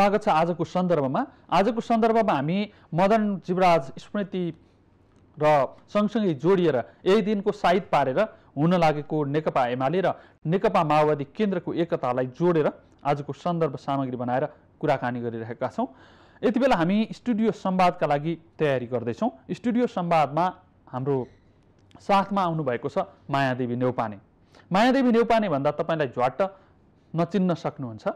स्वागत छ आजको सन्दर्भमा। आजको सन्दर्भमा हामी मदन जीवराज स्मृति र सँगसँगै जोडिएर यही दिनको साइत पारेर हुन लागेको नेकपा एमाले र नेकपा माओवादी केन्द्रको एकतालाई जोडेर आजको सन्दर्भ सामग्री बनाएर कुराकानी गरिरहेका छौँ। यति बेला हामी स्टुडियो संवादका लागि तयारी गर्दैछौँ। स्टुडियो संवादमा हाम्रो साथमा आउनुभएको छ मायादेवी नेउपाने। मायादेवी नेउपाने भन्दा तपाईँलाई झ्वाट्ट नचिन्न सक्नुहुन्छ।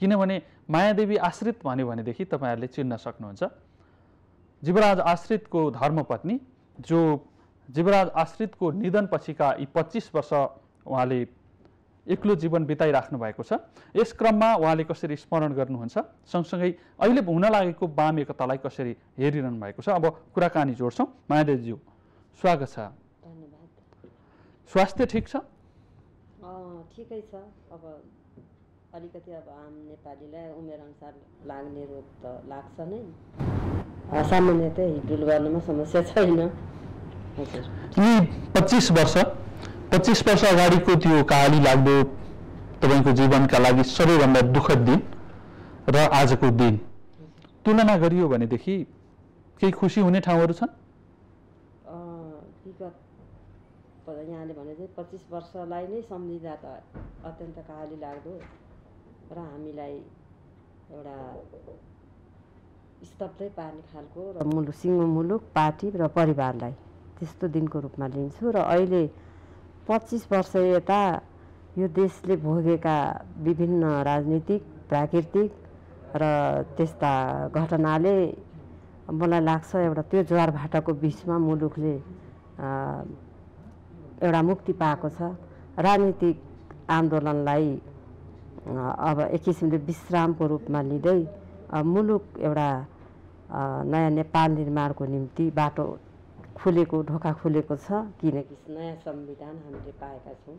किनभने मायादेवी आश्रित भन्यो भनेदेखि तपाईँहरूले चिन्न सक्नुहुन्छ। जीवराज आश्रितको धर्मपत्नी जो जीवराज आश्रितको निधनपछिका यी पच्चिस वर्ष उहाँले एक्लो जीवन बिताइराख्नु भएको छ। यस क्रममा उहाँले कसरी स्मरण गर्नुहुन्छ? सँगसँगै अहिले हुन लागेको वाम एकतालाई कसरी हेरिरहनु भएको छ? अब कुराकानी जोड्छौँ। महादेवज्यू स्वागत छ। धन्यवाद। स्वास्थ्य ठिक छ? ठिकै छ। अब अलिकति अब आम नेपालीलाई उमेरअनुसार लाग्ने रोग त लाग्छ नै। सामान्यतः हिडुल गर्नुमा समस्या छैन। हजुर। यी पच्चिस वर्ष पच्चिस वर्ष अगाडिको त्यो कहाली लाग्दो तपाईँको जीवनका लागि सबैभन्दा दुःखद दिन र आजको दिन। तुलना गरियो भनेदेखि केही खुसी हुने ठाउँहरू छन्? विगत यहाँले भने चाहिँ पच्चिस वर्षलाई नै सम्झिँदा त अत्यन्त कहाली लाग्दो। र हामीलाई एउटा स्तब्धै पार्ने खालको र मुलुक सिङ्गो मुलुक पार्टी र परिवारलाई त्यस्तो दिनको रूपमा लिन्छु र अहिले पच्चिस वर्ष यता यो देशले भोगेका विभिन्न राजनीतिक प्राकृतिक र त्यस्ता घटनाले मलाई लाग्छ एउटा त्यो ज्वार भाटाको बिचमा मुलुकले एउटा मुक्ति पाएको छ। राजनीतिक आन्दोलनलाई अब एक किसिमले विश्रामको रूपमा लिँदै मुलुक एउटा नयाँ नेपाल निर्माणको निम्ति बाटो खुलेको ढोका खुलेको छ किनकि नयाँ संविधान हामीले पाएका छौँ।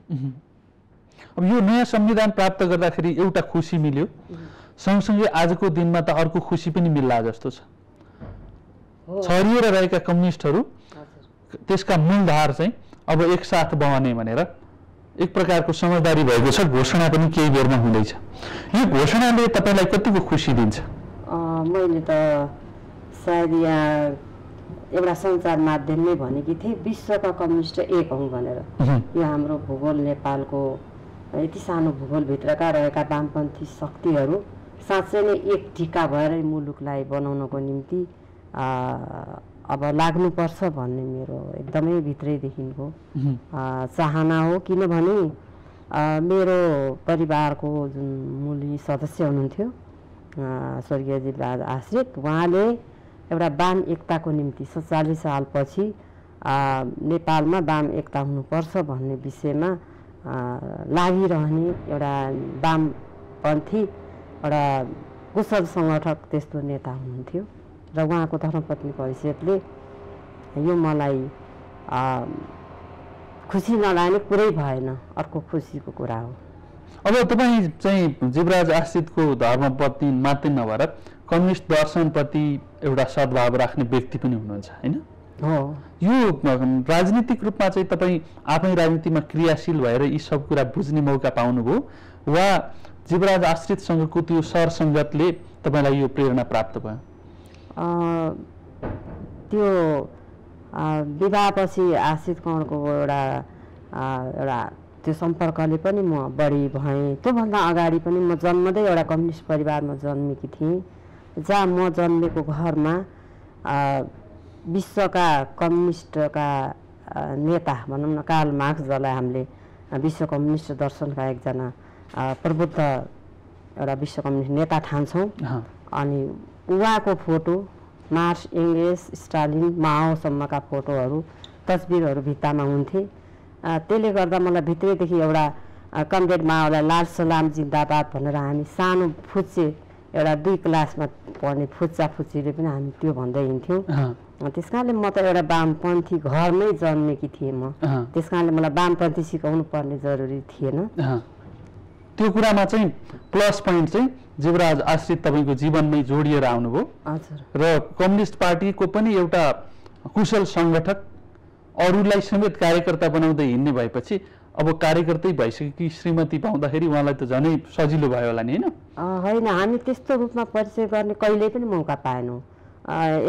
अब यो नयाँ संविधान प्राप्त गर्दाखेरि एउटा खुसी मिल्यो। सँगसँगै आजको दिनमा त अर्को खुसी पनि मिल्ला जस्तो छ। छरिएर रहेका कम्युनिस्टहरू त्यसका मूलधार चाहिँ अब एकसाथ बहने भनेर एक प्रकारको समझदारी भएको छ घोषणा पनि केही बेरमा हुँदैछ। यो घोषणाले तपाईँलाई कतिको खुसी दिन्छ? मैले त सायद यहाँ एउटा सञ्चार माध्यममै भनेकी थिएँ विश्वका कम्युनिस्ट एक हौँ भनेर। यो हाम्रो भूगोल नेपालको यति सानो भूगोलभित्रका रहेका वामपन्थी शक्तिहरू साँच्चै नै एक टिका भएरै मुलुकलाई बनाउनको निम्ति अब लाग्नुपर्छ भन्ने मेरो एकदमै भित्रैदेखिको चाहना हो। किनभने मेरो परिवारको जुन मूली सदस्य हुनुहुन्थ्यो आ, स्वर्गीय जीवराज आश्रित उहाँले एउटा वाम एकताको निम्ति सत्तालिस सालपछि नेपालमा वाम एकता हुनुपर्छ भन्ने विषयमा लागिरहने एउटा वामपन्थी एउटा कुशल सङ्गठक त्यस्तो नेता हुनुहुन्थ्यो। र उहाँको धर्मपत्नीको हैसियतले यो मलाई खुसी नलाग्ने कुरै भएन। अर्को खुसीको कुरा हो। अब तपाईँ चाहिँ जीवराज आश्रितको धर्मपत्नी मात्रै नभएर कम्युनिस्ट दर्शनप्रति एउटा सद्भाव राख्ने व्यक्ति पनि हुनुहुन्छ होइन? हो। यो राजनीतिक रूपमा चाहिँ तपाईँ आफै राजनीतिमा क्रियाशील भएर यी सब कुरा बुझ्ने मौका पाउनुभयो वा जीवराज आश्रितसँगको त्यो सरसङ्गतले तपाईँलाई यो प्रेरणा प्राप्त भयो? त्यो विवाहपछि आश्रित कौरको एउटा एउटा त्यो सम्पर्कले पनि म बढी भएँ। त्योभन्दा अगाडि पनि म जन्मदै एउटा कम्युनिस्ट परिवारमा जन्मेकी थिएँ जहाँ म जन्मेको घरमा विश्वका कम्युनिस्टका नेता भनौँ न कार्ल मार्क्स जसलाई हामीले विश्व कम्युनिस्ट दर्शनका एकजना प्रबुद्ध एउटा विश्व कम्युनिस्ट नेता ठान्छौँ। अनि उहाँको फोटो मार्स एङ्गेस स्टालिन माओसम्मका फोटोहरू तस्बिरहरू भित्तामा हुन्थे। त्यसले गर्दा मलाई भित्रैदेखि एउटा कमरेड माओलाई लाल सलाम जिन्दाबाद भनेर हामी सानो फुच्चे एउटा दुई क्लासमा पढ्ने फुच्चा फुच्चीले पनि हामी त्यो भन्दै हिँड्थ्यौँ। त्यस कारणले म त एउटा वामपन्थी घरमै जन्मेकी थिएँ म। त्यस कारणले मलाई वामपन्थी सिकाउनु पर्ने जरुरी थिएन। त्यो कुरामा चाहिँ प्लस पोइन्ट चाहिँ जीवराज आश्रित तपाईँको जीवनमै जोडिएर आउनुभयो। र कम्युनिस्ट पार्टीको पनि एउटा कुशल सङ्गठक अरूलाई समेत कार्यकर्ता बनाउँदै हिँड्ने भएपछि अब कार्यकर्तै भइसकेकी श्रीमती पाउँदाखेरि उहाँलाई त झनै सजिलो भयो होला नि होइन? होइन हामी त्यस्तो रूपमा परिचय गर्ने कहिल्यै पनि मौका पाएनौँ।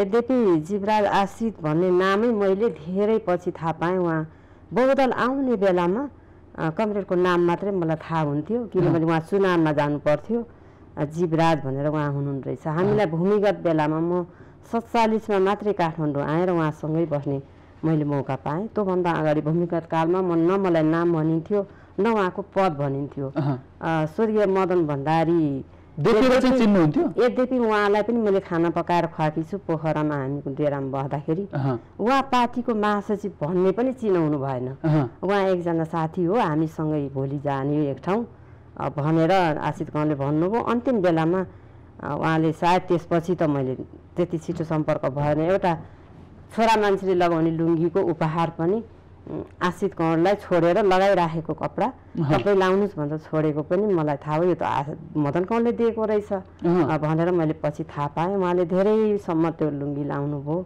यद्यपि जीवराज आश्रित भन्ने नामै मैले धेरै पछि थाहा पाएँ उहाँ। बहुदल आउने बेलामा कमरेडको नाम मात्रै मलाई थाहा हुन्थ्यो किनभने उहाँ चुनावमा जानु पर्थ्यो जीवराज भनेर उहाँ हुनुहुन्न रहेछ। हामीलाई भूमिगत बेलामा म सत्तालिसमा मात्रै काठमाडौँ आएर उहाँसँगै बस्ने मैले मौका पाएँ। त्योभन्दा अगाडि भूमिगत कालमा म न मलाई नाम भनिन्थ्यो न उहाँको पद भनिन्थ्यो। स्वर्गीय मदन भण्डारी देखेर चाहिँ यद्यपि- चिन्नुहुन्थ्यो? यद्यपि उहाँलाई पनि मैले खाना पकाएर खुवाएकी छु पोखरामा हामीको डेरामा बस्दाखेरि। उहाँ पार्टीको महासचिव भन्ने पनि चिनाउनु भएन। उहाँ एकजना साथी हो हामीसँगै भोलि जाने एक ठाउँ। भनेर आशित गाउँले भन्नुभयो। अन्तिम बेलामा उहाँले सायद त्यसपछि त मैले त्यति छिटो सम्पर्क भएन। एउटा छोरा मान्छेले लगाउने लुङ्गीको उपहार पनि उम्, आशित कौरलाई छोडेर लगाइराखेको कपडा। तपाईँ लाउनुहोस् भनेर छोडेको पनि मलाई थाहा हो यो त मदन कौरले दिएको रहेछ। भनेर मैले पछि थाहा पाएँ। उहाँले धेरैसम्म त्यो लुङ्गी लाउनुभयो।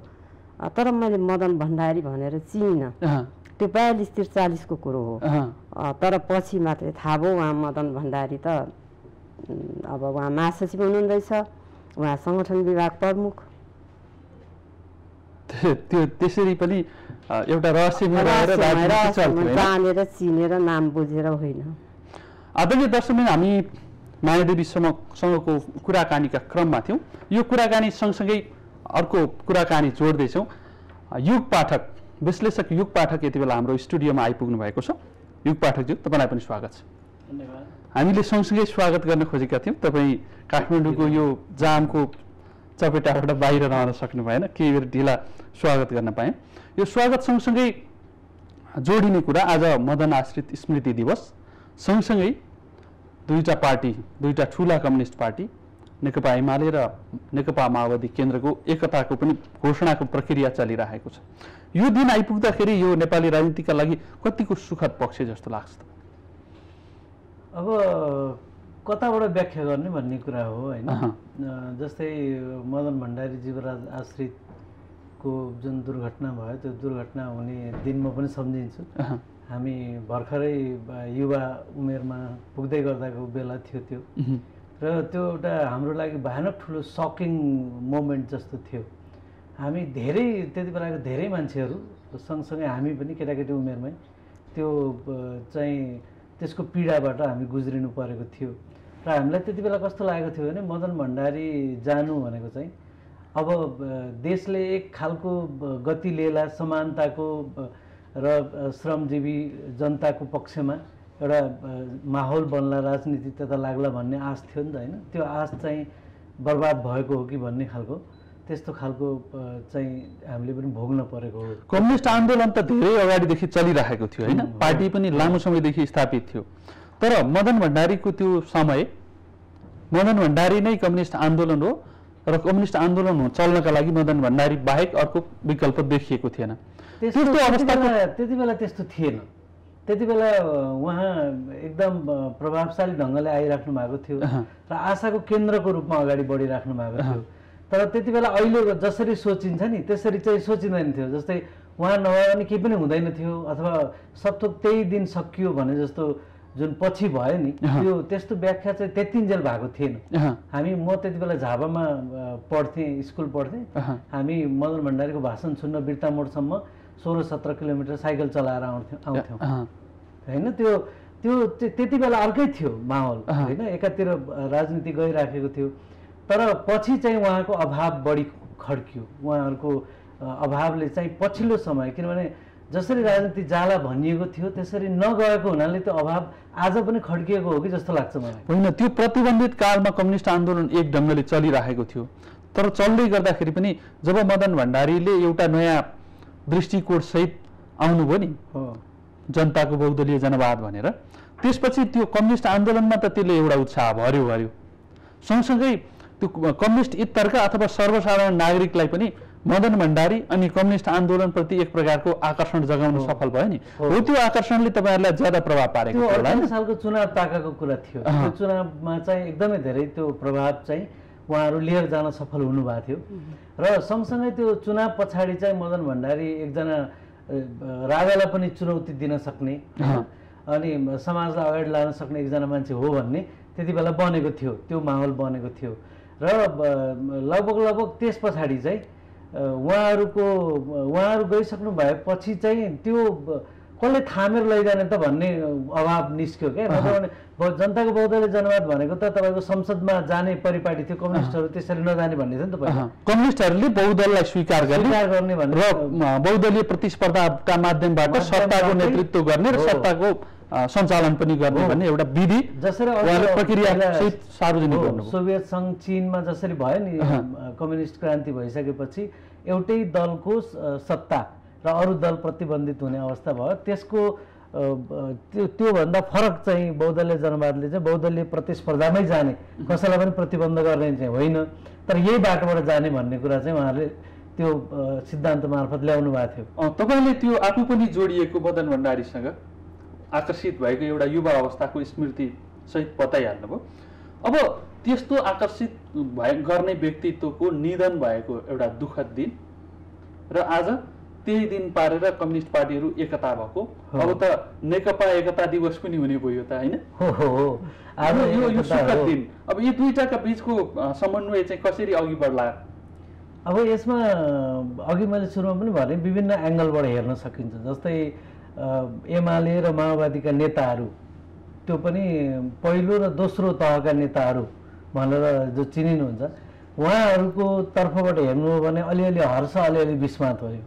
अ, तर मैले मदन भण्डारी भनेर चिइनँ त्यो बयालिस त्रिचालिसको कुरो हो। तर पछि मात्रै थाहा भयो। उहाँ मदन भण्डारी त अब उहाँ महासचिव हुनुहुँदो रहेछ उहाँ सङ्गठन विभाग प्रमुख। त्यो त्यो त्यसरी पनि एउटा? जानेर चिनेर नाम बुझेर होइन। आदरणीय दर्शकबिन हामी मायादेवी समसँगको कुराकानीका क्रममा थियौँ। यो कुराकानी सँगसँगै अर्को कुराकानी जोड्दैछौँ। युग पाठक विश्लेषक युग पाठक यति बेला हाम्रो स्टुडियोमा आइपुग्नु भएको छ। युग पाठकज्यू तपाईँलाई पनि स्वागत छ। धन्यवाद। हामीले सँगसँगै स्वागत गर्न खोजेका थियौँ। तपाईँ काठमाडौँको यो जामको चपेटाबाट बाहिर रहन सक्नु भएन। केही बेर ढिला स्वागत गर्न पाएँ। यो स्वागत सँगसँगै जोडिने कुरा आज मदन आश्रित स्मृति दिवस। सँगसँगै दुईवटा पार्टी दुईवटा ठुला कम्युनिस्ट पार्टी नेकपा एमाले र नेकपा माओवादी केन्द्रको एकताको पनि घोषणाको प्रक्रिया चलिरहेको छ। यो दिन आइपुग्दाखेरि यो नेपाली राजनीतिका लागि कतिको सुखद पक्ष जस्तो लाग्छ अब कताबाट व्याख्या गर्ने भन्ने कुरा हो होइन? जस्तै मदन भण्डारी जीवराज आश्रितको जुन दुर्घटना भयो त्यो दुर्घटना हुने दिन म पनि सम्झिन्छु। हामी भर्खरै युवा उमेरमा पुग्दै गर्दाको बेला थियो त्यो। र त्यो एउटा हाम्रो लागि भयानक ठुलो सकिङ मोमेन्ट जस्तो थियो। हामी धेरै त्यति बेलाको धेरै मान्छेहरू सँगसँगै हामी पनि केटाकेटी उमेरमै त्यो चाहिँ त्यसको पीडाबाट हामी गुज्रिनु परेको थियो। र हामीलाई त्यति बेला कस्तो लागेको थियो भने मदन भण्डारी जानु भनेको चाहिँ अब देशले एक खालको गति लिएला समानताको र श्रमजीवी जनताको पक्षमा एउटा माहौल बन्ला राजनीति त्यता लाग्ला भन्ने आश थियो नि त होइन? त्यो आश चाहिँ बर्बाद भएको हो कि भन्ने खालको त्यस्तो खालको चाहिँ हामीले पनि भोग्न परेको हो। कम्युनिस्ट आन्दोलन त धेरै अगाडिदेखि चलिरहेको थियो होइन? पार्टी पनि लामो समयदेखि स्थापित थियो। तर मदन भण्डारीको त्यो समय मदन भण्डारी नै कम्युनिस्ट आन्दोलन हो र कम्युनिस्ट आन्दोलन हो चल्नका लागि मदन भण्डारी बाहेक अर्को विकल्प देखिएको थिएन। त्यस्तो त्यति बेला त्यस्तो थिएन। त्यति बेला उहाँ एकदम प्रभावशाली ढङ्गले आइराख्नु भएको थियो। र आशाको केन्द्रको रूपमा अगाडि बढिराख्नु भएको थियो। तर त्यति बेला अहिले जसरी सोचिन्छ नि त्यसरी चाहिँ सोचिँदैन थियो। जस्तै उहाँ नभए भने केही पनि हुँदैन थियो अथवा सबथोक त्यही दिन सकियो भने जस्तो जुन पछि भयो नि। त्यो त्यस्तो व्याख्या चाहिँ त्यतिन्जेल भएको थिएन। हामी म त्यति बेला झापामा पढ्थेँ स्कुल पढ्थेँ। हामी मदन भण्डारीको भाषण सुन्न बिर्ता मोडसम्म सोह्र सत्र किलोमिटर साइकल चलाएर आउँथ्यौँ आउँथ्यौँ। होइन त्यो त्यो त्य- त्यति बेला अर्कै थियो माहौल। होइन? एकातिर राजनीति गइराखेको थियो। तर पछि चाहिँ उहाँको अभाव बढी खड्कियो। उहाँहरूको अभावले चाहिँ पछिल्लो समय किनभने जसरी राजनीति जाला भनिएको थियो त्यसरी नगएको हुनाले त्यो अभाव आज पनि खड्किएको हो कि जस्तो लाग्छ मलाई? होइन त्यो प्रतिबन्धित कालमा कम्युनिस्ट आन्दोलन एक ढङ्गले चलिरहेको थियो। तर चल्दै गर्दाखेरि पनि जब मदन भण्डारीले एउटा नयाँ दृष्टिकोणसहित आउनुभयो नि हो। जनताको बहुदलीय जनवाद भनेर त्यसपछि त्यो कम्युनिस्ट आन्दोलनमा त त्यसले एउटा उत्साह भर्यो भर्यो। सँगसँगै त्यो कम्युनिस्ट इतरका अथवा सर्वसाधारण नागरिकलाई पनि मदन भण्डारी अनि कम्युनिस्ट आन्दोलनप्रति एक प्रकारको आकर्षण जगाउन सफल भयो नि। हो। त्यो आकर्षणले तपाईँहरूलाई ज्यादा प्रभाव पारेको सालको चुनाव ताकाको कुरा थियो। त्यो चुनावमा चाहिँ एकदमै धेरै त्यो प्रभाव चाहिँ उहाँहरू लिएर जान सफल हुनुभएको थियो। र सँगसँगै त्यो चुनाव पछाडि चाहिँ मदन भण्डारी एकजना राजालाई पनि चुनौती दिन सक्ने। अनि समाजलाई अगाडि लान सक्ने एकजना मान्छे हो भन्ने त्यति बेला बनेको थियो। त्यो माहौल बनेको थियो। र लगभग लगभग त्यस पछाडि चाहिँ उहाँहरूको उहाँहरू गइसक्नु भएपछि चाहिँ त्यो कसले थामेर लैजाने त भन्ने अभाव निस्क्यो क्या नत्र जनताको बहुदलीय जनवाद भनेको त तपाईँको संसदमा जाने परिपाटी थियो कम्युनिस्टहरू त्यसरी नजाने भन्ने थियो नि त। कम्युनिस्टहरूले बहुदललाई स्वीकार गर्ने स्वीकार गर्ने र बहुदलीय प्रतिस्पर्धाका माध्यमबाट सत्ताको नेतृत्व गर्ने र। सत्ताको सञ्चालन पनि गर्ने। भन्ने एउटा विधि जसरी प्रक्रिया सार्वजनिक सोभियत सङ्घ चिनमा जसरी भयो नि कम्युनिस्ट क्रान्ति भइसकेपछि एउटै दलको सत्ता र अरू दल प्रतिबन्धित हुने अवस्था भयो। त्यसको त्यो त्योभन्दा फरक चाहिँ बहुदलीय जनवादले चाहिँ बहुदलीय प्रतिस्पर्धामै जाने। कसैलाई पनि प्रतिबन्ध गर्ने चाहिँ होइन। तर यही बाटोबाट जाने भन्ने कुरा चाहिँ उहाँहरूले त्यो सिद्धान्त मार्फत ल्याउनु भएको थियो। तपाईँले त्यो आफू पनि जोडिएको मदन भण्डारीसँग? आकर्षित भएको एउटा युवा अवस्थाको स्मृति सहित बताइहाल्नुभयो। अब त्यस्तो आकर्षित भए गर्ने व्यक्तित्वको निधन भएको एउटा दुःखद दिन र आज त्यही दिन पारेर कम्युनिस्ट पार्टीहरू एकता भएको। अब त नेकपा एकता दिवस पनि हुने भयो त होइन? यो यो सुखद। दिन। अब यी दुईटाका बिचको समन्वय चाहिँ कसरी अघि बढ्ला? अब यसमा अघि मैले सुरुमा पनि भने विभिन्न एङ्गलबाट हेर्न सकिन्छ। जस्तै एमाले र माओवादीका नेताहरू त्यो पनि पहिलो र दोस्रो तहका नेताहरू भनेर जो चिनिनुहुन्छ उहाँहरूको तर्फबाट हेर्नु हो भने अलिअलि हर्ष अलिअलि विस्मात भयो।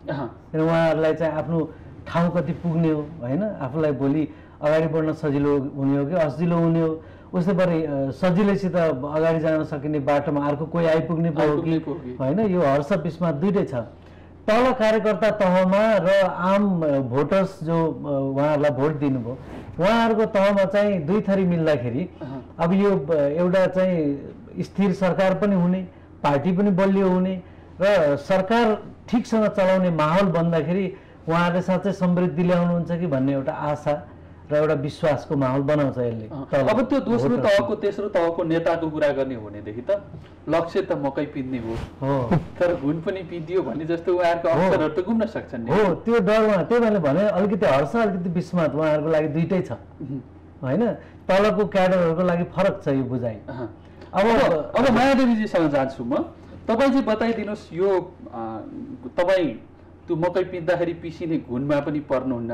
किन उहाँहरूलाई चाहिँ आफ्नो ठाउँ कति पुग्ने हो होइन? आफूलाई भोलि अगाडि बढ्न सजिलो हुने हो कि असजिलो हुने हो? उसै गरी सजिलैसित अगाडि जान सकिने बाटोमा अर्को कोही आइपुग्ने हो कि। होइन यो हर्ष विस्मात दुइटै छ। तल कार्यकर्ता तहमा र आम भोटर्स जो उहाँहरूलाई भोट दिनुभयो उहाँहरूको तहमा चाहिँ दुई थरी मिल्दाखेरि। अब यो एउटा चाहिँ स्थिर सरकार पनि हुने पार्टी पनि बलियो हुने र सरकार ठिकसँग चलाउने माहौल बन्दाखेरि उहाँहरूले साँच्चै समृद्धि ल्याउनुहुन्छ कि भन्ने एउटा आशा र एउटा विश्वासको माहौल बनाउँछ यसले। अब त्यो दोस्रो। तहको तेस्रो तहको नेताको कुरा गर्ने हो भनेदेखि त लक्ष्य त मकै पिन्ने हो। हो। तर घुन पनि पिदियो भने जस्तो उहाँहरूको। अवसरहरू त घुम्न सक्छन् हो त्यो डरमा त्यही मैले भने अलिकति हर्ष अलिकति विस्मात उहाँहरूको लागि दुइटै छ। होइन? तलको क्याडरहरूको लागि फरक छ यो बुझाइ। अब अब मायादेवीजीसँग जान्छु म। तपाईँ चाहिँ बताइदिनुहोस् यो तपाईँ त्यो मकै पिन्दाखेरि पिसिने घुनमा पनि पर्नुहुन्न।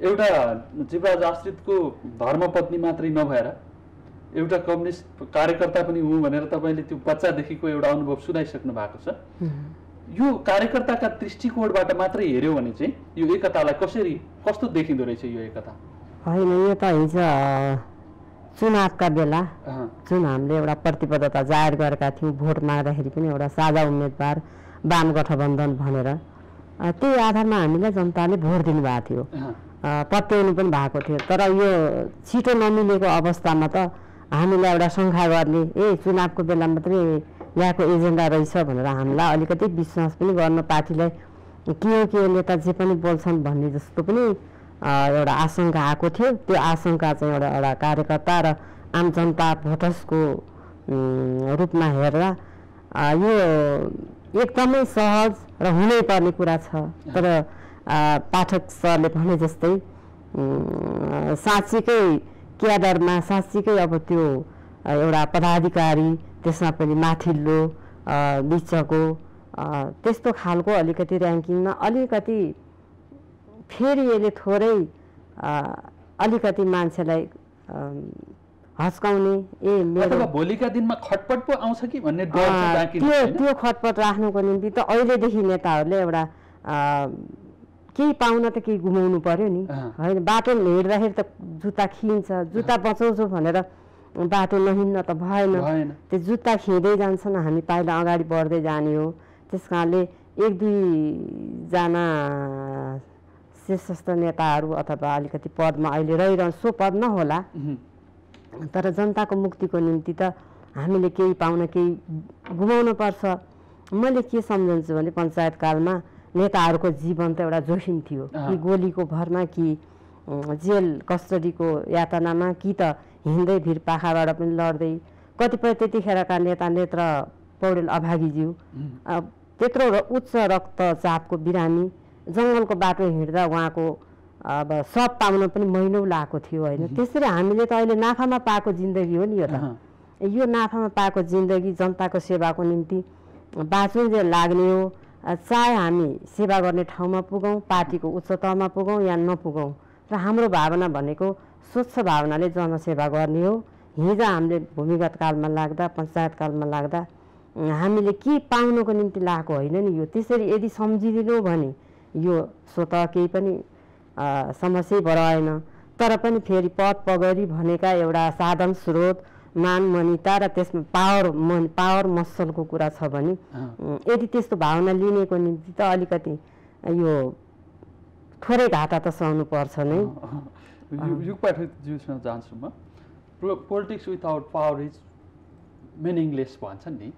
एउटा जीवराज आश्रितको धर्मपत्नी मात्रै नभएर एउटा कम्युनिस्ट कार्यकर्ता पनि हुँ भनेर तपाईँले त्यो बच्चादेखिको एउटा अनुभव सुनाइसक्नु भएको छ। यो कार्यकर्ताका दृष्टिकोणबाट मात्रै हेऱ्यो भने चाहिँ यो एकतालाई कसरी कस्तो देखिँदो रहेछ यो एकता? होइन यो त हिजो चुनावका बेला जुन हामीले एउटा प्रतिबद्धता जाहेर गरेका थियौँ भोट माग्दाखेरि पनि एउटा साझा उम्मेदवार वाम गठबन्धन भनेर त्यही आधारमा हामीलाई जनताले भोट दिनुभएको थियो। पत्याउनु पनि भएको थियो। तर यो छिटो नमिलेको अवस्थामा त हामीलाई एउटा शङ्का गर्ने ए चुनावको बेला मात्रै यहाँको एजेन्डा रहेछ भनेर हामीलाई अलिकति विश्वास पनि गर्न पार्टीलाई के के नेता जे पनि बोल्छन् भन्ने जस्तो पनि एउटा आशंका आएको थियो। त्यो आशंका चाहिँ एउटा एउटा कार्यकर्ता र आम जनता भोटर्सको रूपमा हेरेर अ, यो एकदमै सहज र हुनै पर्ने कुरा छ। तर पाठक सरले भने जस्तै साँच्चीकै क्याडरमा साँच्चीकै अब त्यो एउटा पदाधिकारी त्यसमा पनि माथिल्लो बिचको त्यस्तो खालको अलिकति ऱ्याङ्किङमा अलिकति फेरि यसले थोरै अलिकति मान्छेलाई अम, हच्काउने ए मेरो भोलिका दिनमा खटपट पो आउँछ कि भन्ने त्यो? त्यो खटपट राख्नुको निम्ति त अहिलेदेखि नेताहरूले एउटा केही पाउन त केही गुमाउनु पर्यो नि। होइन बाटो हिँड्दाखेरि त जुत्ता खिन्छ जुत्ता बचाउँछु भनेर बाटो नहिँड्न त भएन। त्यो जुत्ता खिँदै जान्छन् हामी पाइला अगाडि बढ्दै जाने हो। त्यस कारणले एक दुईजना शीर्षस्थ नेताहरू अथवा अलिकति पदमा अहिले रहिरहन् सो पद नहोला। तर जनताको मुक्तिको निम्ति त हामीले केही पाउन केही गुमाउनु पर्छ। मैले के सम्झन्छु भने पञ्चायत कालमा नेताहरूको जीवन त एउटा जोखिम थियो। कि गोलीको भरमा कि जेल कस्टडीको यातनामा कि त हिँड्दै भिर पाखाबाट पनि लड्दै। कतिपय त्यतिखेरका नेता नेत्र पौडेल अभागीज्यू। त्यत्रो र उच्च रक्तचापको बिरामी जङ्गलको बाटो हिँड्दा उहाँको अब सब पाउन पनि महिनौ लगाएको थियो होइन। त्यसरी हामीले त अहिले नाफामा पाएको जिन्दगी हो नि यो। त। यो नाफामा पाएको जिन्दगी जनताको सेवाको निम्ति बाँचुन्जेल लाग्ने हो चाहे हामी सेवा गर्ने ठाउँमा पुगौँ पार्टीको उच्च तहमा पुगौँ या नपुगौँ। र हाम्रो भावना भनेको स्वच्छ भावनाले जनसेवा गर्ने हो। हिजो हामीले भूमिगत कालमा लाग्दा पञ्चायत कालमा लाग्दा हामीले के पाउनको निम्ति लागेको होइन नि? यो त्यसरी यदि सम्झिदिनु भने यो स्वत केही पनि समस्या रहेन तर पनि फेरि पद पगरी भनेका एउटा साधन स्रोत मान मनिता र त्यसमा पावर मन पावर मसलको कुरा छ भने यदि त्यस्तो भावना लिनेको निम्ति त अलिकति यो थोरै घाटा त सहनु पर्छ नै जान्छु म। Politics without power is meaningless भन्छन् नि।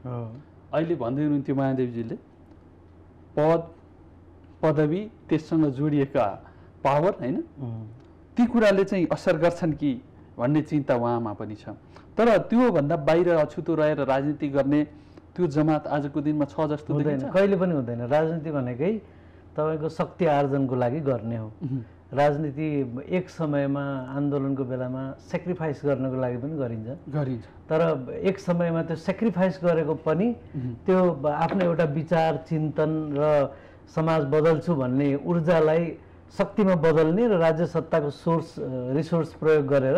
अहिले भन्दै हुनुहुन्थ्यो महादेवजीले पद पदवी त्यससँग जोडिएका पावर होइन? ती कुराले चाहिँ असर गर्छन् कि भन्ने चिन्ता उहाँमा पनि छ। तर त्योभन्दा बाहिर अछुतो रहेर राजनीति गर्ने त्यो जमात आजको दिनमा छ जस्तो हुँदैन कहिले पनि हुँदैन। राजनीति भनेकै तपाईँको शक्ति आर्जनको लागि गर्ने हो। राजनीति एक समयमा आन्दोलनको बेलामा सेक्रिफाइस गर्नको लागि पनि गरिन्छ। गरिन्छ। तर एक समयमा त्यो सेक्रिफाइस गरेको पनि त्यो आफ्नो एउटा विचार चिन्तन र समाज बदल्छु भन्ने ऊर्जालाई शक्तिमा बदल्ने र राज्य सत्ताको सोर्स रिसोर्स प्रयोग गरेर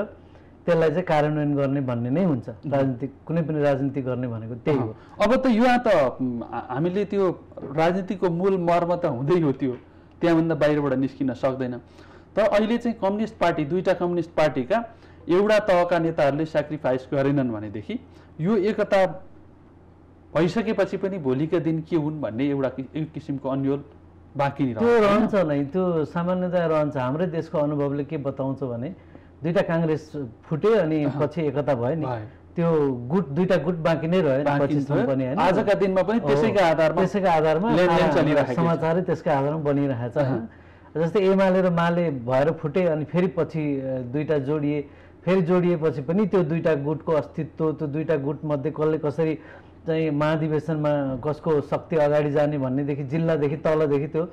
त्यसलाई चाहिँ कार्यान्वयन गर्ने भन्ने नै हुन्छ। राजनीति कुनै पनि राजनीति गर्ने भनेको त्यही हो। अब त यहाँ त हामीले त्यो राजनीतिको मूल मर्म त हुँदै हो त्यो। त्यहाँभन्दा बाहिरबाट निस्किन सक्दैन। तर अहिले चाहिँ कम्युनिस्ट पार्टी दुईवटा कम्युनिस्ट पार्टीका एउटा तहका नेताहरूले सेक्रिफाइस गरेनन् भनेदेखि यो एकता भइसकेपछि पनि भोलिका दिन के हुन् भन्ने एउटा एक किसिमको अन्यल बाँकी नै त्यो रहन्छ नै त्यो सामान्यतया रहन्छ। हाम्रै देशको अनुभवले के बताउँछ भने दुईटा काङ्ग्रेस फुट्यो अनि पछि एकता भयो नि। त्यो गुट दुईटा गुट बाँकी नै रह्यो। पनि होइन आजका दिनमा पनि। त्यसैका आधारमा त्यसैका आधारमा। समाचारै त्यसकै आधारमा बनिरहेछ जस्तै एमाले र माले भएर फुटे अनि फेरि पछि अ, दुईटा जोडिए फेरि जोडिएपछि पनि त्यो दुईटा गुटको अस्तित्व त्यो दुईटा गुटमध्ये कसले कसरी चाहिँ महाधिवेशनमा कसको शक्ति अगाडि जाने भन्नेदेखि जिल्लादेखि तलदेखि त्यो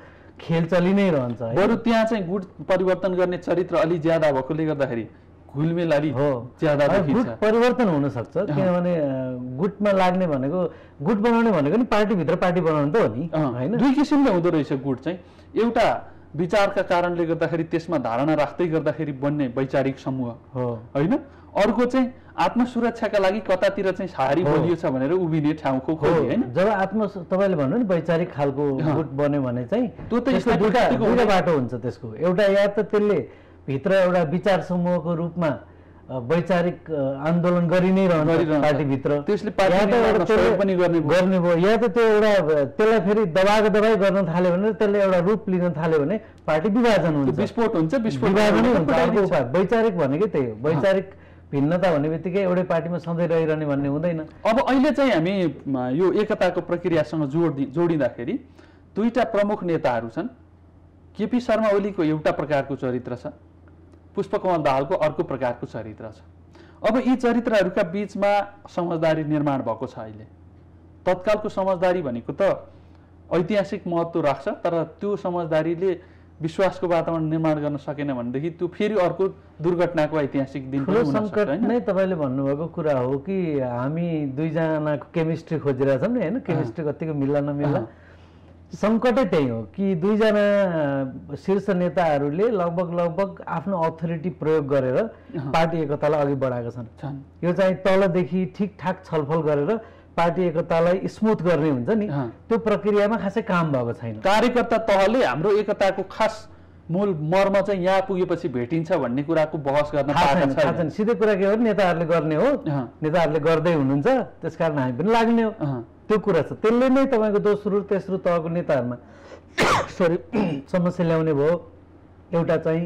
खेल चलि नै रहन्छ। बरु त्यहाँ चाहिँ गुट परिवर्तन गर्ने चरित्र अलि ज्यादा भएकोले गर्दाखेरि घुलमेल अलि हो। ज्यादा गुट परिवर्तन हुन सक्छ किनभने गुटमा लाग्ने भनेको गुट बनाउने भनेको नि पार्टीभित्र पार्टी बनाउनु त हो नि होइन? दुई किसिमले हुँदो रहेछ गुट चाहिँ। एउटा विचारका कारणले गर्दाखेरि त्यसमा धारणा राख्दै गर्दाखेरि बन्ने वैचारिक समूह हो। होइन? अर्को चाहिँ आत्मसुरक्षाका लागि कतातिर चाहिँ सहारी हो। बलियो छ भनेर उभिने ठाउँको खोजी होइन जब आत्म तपाईँले भन्नु नि वैचारिक खालको। गुट बन्यो भने चाहिँ त्यो त हुँदैन। बाटो हुन्छ त्यसको एउटा या त त्यसले भित्र एउटा विचार समूहको रूपमा वैचारिक आन्दोलन गरि नै रहन्छ। पार्टीभित्र त्यसले पनि गर्ने भयो। गर्ने भयो या त त्यो एउटा त्यसलाई फेरि दबाएको दबाई गर्न थाल्यो भने त्यसले एउटा रूप लिन थाल्यो भने पार्टी विभाजन हुन्छ विस्फोट हुन्छ विस्फोट विभाजनै हुन्छ वैचारिक भनेकै त्यही हो वैचारिक भिन्नता भन्ने बित्तिकै एउटै पार्टीमा सधैँ रहिरहने भन्ने हुँदैन। अब अहिले चाहिँ हामी यो एकताको प्रक्रियासँग जोड्दि जोडिँदाखेरि दुईटा प्रमुख नेताहरू छन्। केपी शर्मा ओलीको एउटा प्रकारको चरित्र छ पुष्पकमल दाहालको अर्को प्रकारको चरित्र छ। अब यी चरित्रहरूका बिचमा समझदारी निर्माण भएको छ अहिले। तत्कालको समझदारी भनेको त ऐतिहासिक महत्त्व राख्छ तर त्यो समझदारीले विश्वासको वातावरण निर्माण गर्न सकेन भनेदेखि त्यो फेरि अर्को दुर्घटनाको ऐतिहासिक दिन? नै तपाईँले भन्नुभएको कुरा हो कि हामी दुईजनाको केमिस्ट्री खोजिरहेछौँ नि होइन? केमिस्ट्री कतिको मिल्ला नमिल्ला। सङ्कटै त्यही हो कि दुईजना शीर्ष नेताहरूले लगभग लगभग आफ्नो अथोरिटी प्रयोग गरेर पार्टी एकतालाई अघि बढाएका छन्। यो चाहिँ तलदेखि ठिकठाक छलफल गरेर पार्टी एकतालाई स्मुथ गर्ने हुन्छ नि। त्यो प्रक्रियामा खासै काम भएको छैन कार्यकर्ता तहले हाम्रो एकताको खास मूल मर्म चाहिँ यहाँ पुगेपछि भेटिन्छ भन्ने कुराको बहस गर्न छैन सिधै कुरा के हो नेताहरूले गर्ने हो। नेताहरूले गर्दै हुनुहुन्छ त्यस कारण हामी पनि लाग्ने हो। त्यो कुरा छ त्यसले नै तपाईँको दोस्रो तेस्रो तहको नेताहरूमा सरी समस्या ल्याउने भयो एउटा चाहिँ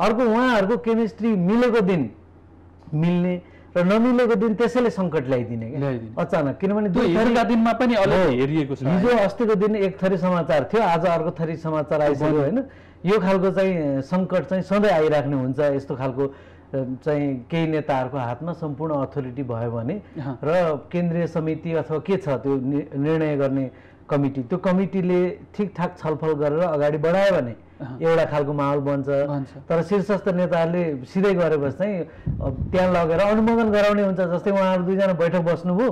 अर्को उहाँहरूको केमिस्ट्री मिलेको दिन मिल्ने र नमिलेको दिन त्यसैले सङ्कट ल्याइदिने। अचानक किनभने दिनमा पनि। हेरिएको छ हिजो अस्तिको दिन एक थरी समाचार थियो आज अर्को थरी समाचार आइसक्यो होइन यो खालको चाहिँ सङ्कट चाहिँ सधैँ आइराख्ने हुन्छ यस्तो खालको चाहिँ केही नेताहरूको हातमा सम्पूर्ण अथोरिटी भयो भने। र केन्द्रीय समिति अथवा के छ त्यो निर्णय गर्ने कमिटी त्यो कमिटीले ठिकठाक छलफल गरेर अगाडि बढायो भने। एउटा खालको माहौल बन्छ। तर शीर्षस्थ नेताहरूले सिधै गरेपछि चाहिँ त्यहाँ लगेर अनुमोदन गराउने हुन्छ जस्तै उहाँहरू दुईजना बैठक बस्नुभयो।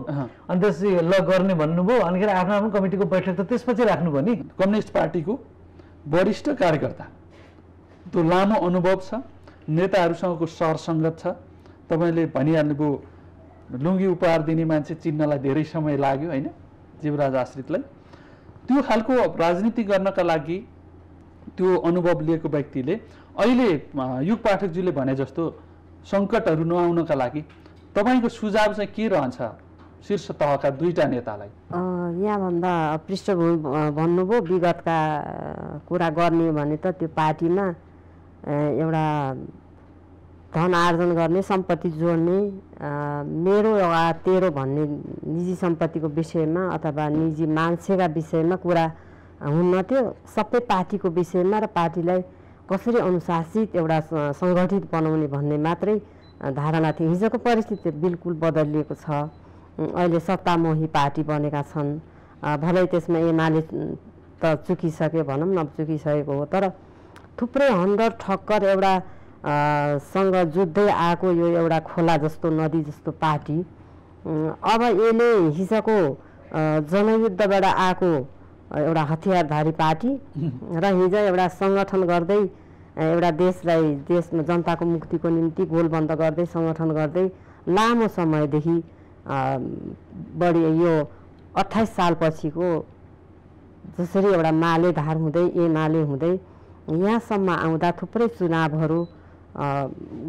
अनि त्यसपछि ल गर्ने भन्नुभयो। अनिखेर आफ्नो आफ्नो कमिटीको बैठक त त्यसपछि राख्नु भयो नि। कम्युनिस्ट पार्टीको वरिष्ठ कार्यकर्ता। त्यो लामो अनुभव छ। नेताहरूसँगको सरसङ्गत छ। तपाईँले भनिहाल्नुभयो लुङ्गी उपहार दिने मान्छे चिन्नलाई धेरै समय लाग्यो होइन? जीवराज आश्रितलाई। त्यो खालको राजनीति गर्नका लागि त्यो अनुभव लिएको व्यक्तिले अहिले युग पाठकज्यूले भने जस्तो सङ्कटहरू नआउनका लागि तपाईँको सुझाव चाहिँ के रहन्छ? शीर्ष तहका दुईटा नेतालाई। यहाँभन्दा पृष्ठभूमि भन्नुभयो विगतका कुरा गर्ने भने त त्यो पार्टीमा एउटा धन आर्जन गर्ने सम्पत्ति जोड्ने मेरो वा तेरो भन्ने निजी सम्पत्तिको विषयमा अथवा निजी मान्छेका विषयमा कुरा हुन्न थियो। सबै पार्टीको विषयमा र पार्टीलाई कसरी अनुशासित एउटा सङ्गठित बनाउने भन्ने मात्रै धारणा थियो। हिजोको परिस्थिति बिल्कुल बदलिएको छ। अहिले सत्तामोही पार्टी बनेका छन्। भलै त्यसमा एमाले त चुकिसक्यो भनौँ न चुकिसकेको हो। तर थुप्रै हन्डर ठक्कर एउटा सँग जुझ्दै आएको यो एउटा खोला जस्तो नदी जस्तो पार्टी। अब यसले हिजोको जनयुद्धबाट आएको एउटा हतियारधारी पार्टी र हिजो एउटा सङ्गठन गर्दै एउटा देशलाई देशमा जनताको मुक्तिको निम्ति गोलबन्द गर्दै सङ्गठन गर्दै लामो समयदेखि बढी यो अठाइस सालपछिको जसरी एउटा माले धार हुँदै एमाले हुँदै यहाँसम्म आउँदा थुप्रै चुनावहरू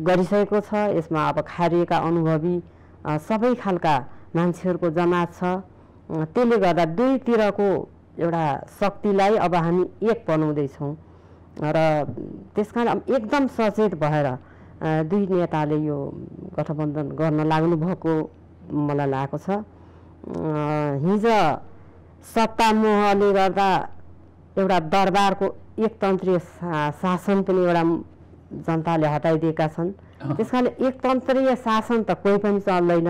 गरिसकेको छ। यसमा अब खारिएका अनुभवी सबै खालका मान्छेहरूको जमात छ। त्यसले गर्दा दुईतिरको एउटा शक्तिलाई अब हामी एक बनाउँदैछौँ। र त्यस कारण अब एकदम सचेत भएर दुई नेताले यो गठबन्धन गर्न लाग्नुभएको मलाई लागेको छ। हिजो सत्तामोहले गर्दा एउटा दरबारको एकतन्त्रीय शासन पनि एउटा जनताले हटाइदिएका छन्। त्यस कारण एकतन्त्रीय शासन त कोही पनि चल्दैन।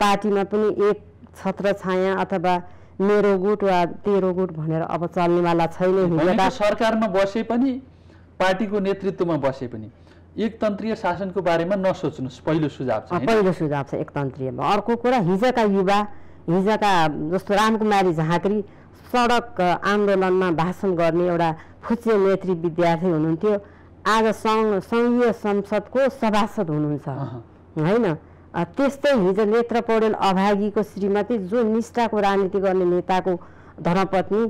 पार्टीमा पनि एक छत्र छाया अथवा मेरो गुट वा तेरो गुट भनेर अब चल्नेवाला छैन सरकारमा बसे पनि पार्टीको नेतृत्वमा बसे पनि एकतन्त्रीय शासनको बारेमा नसोच्नुहोस् पहिलो सुझाव होइन? पहिलो सुझाव छ एकतन्त्रीयमा। अर्को कुरा हिजोका युवा हिजोका जस्तो रामकुमारी झाँक्री सडक आन्दोलनमा भाषण गर्ने एउटा फुच्चे नेत्री विद्यार्थी हुनुहुन्थ्यो। आज सङ्घ सङ्घीय संसदको सभासद हुनुहुन्छ। होइन? त्यस्तै हिजो नेत्र पौडेल अभागीको श्रीमती जो निष्ठाको राजनीति गर्ने नेताको धर्मपत्नी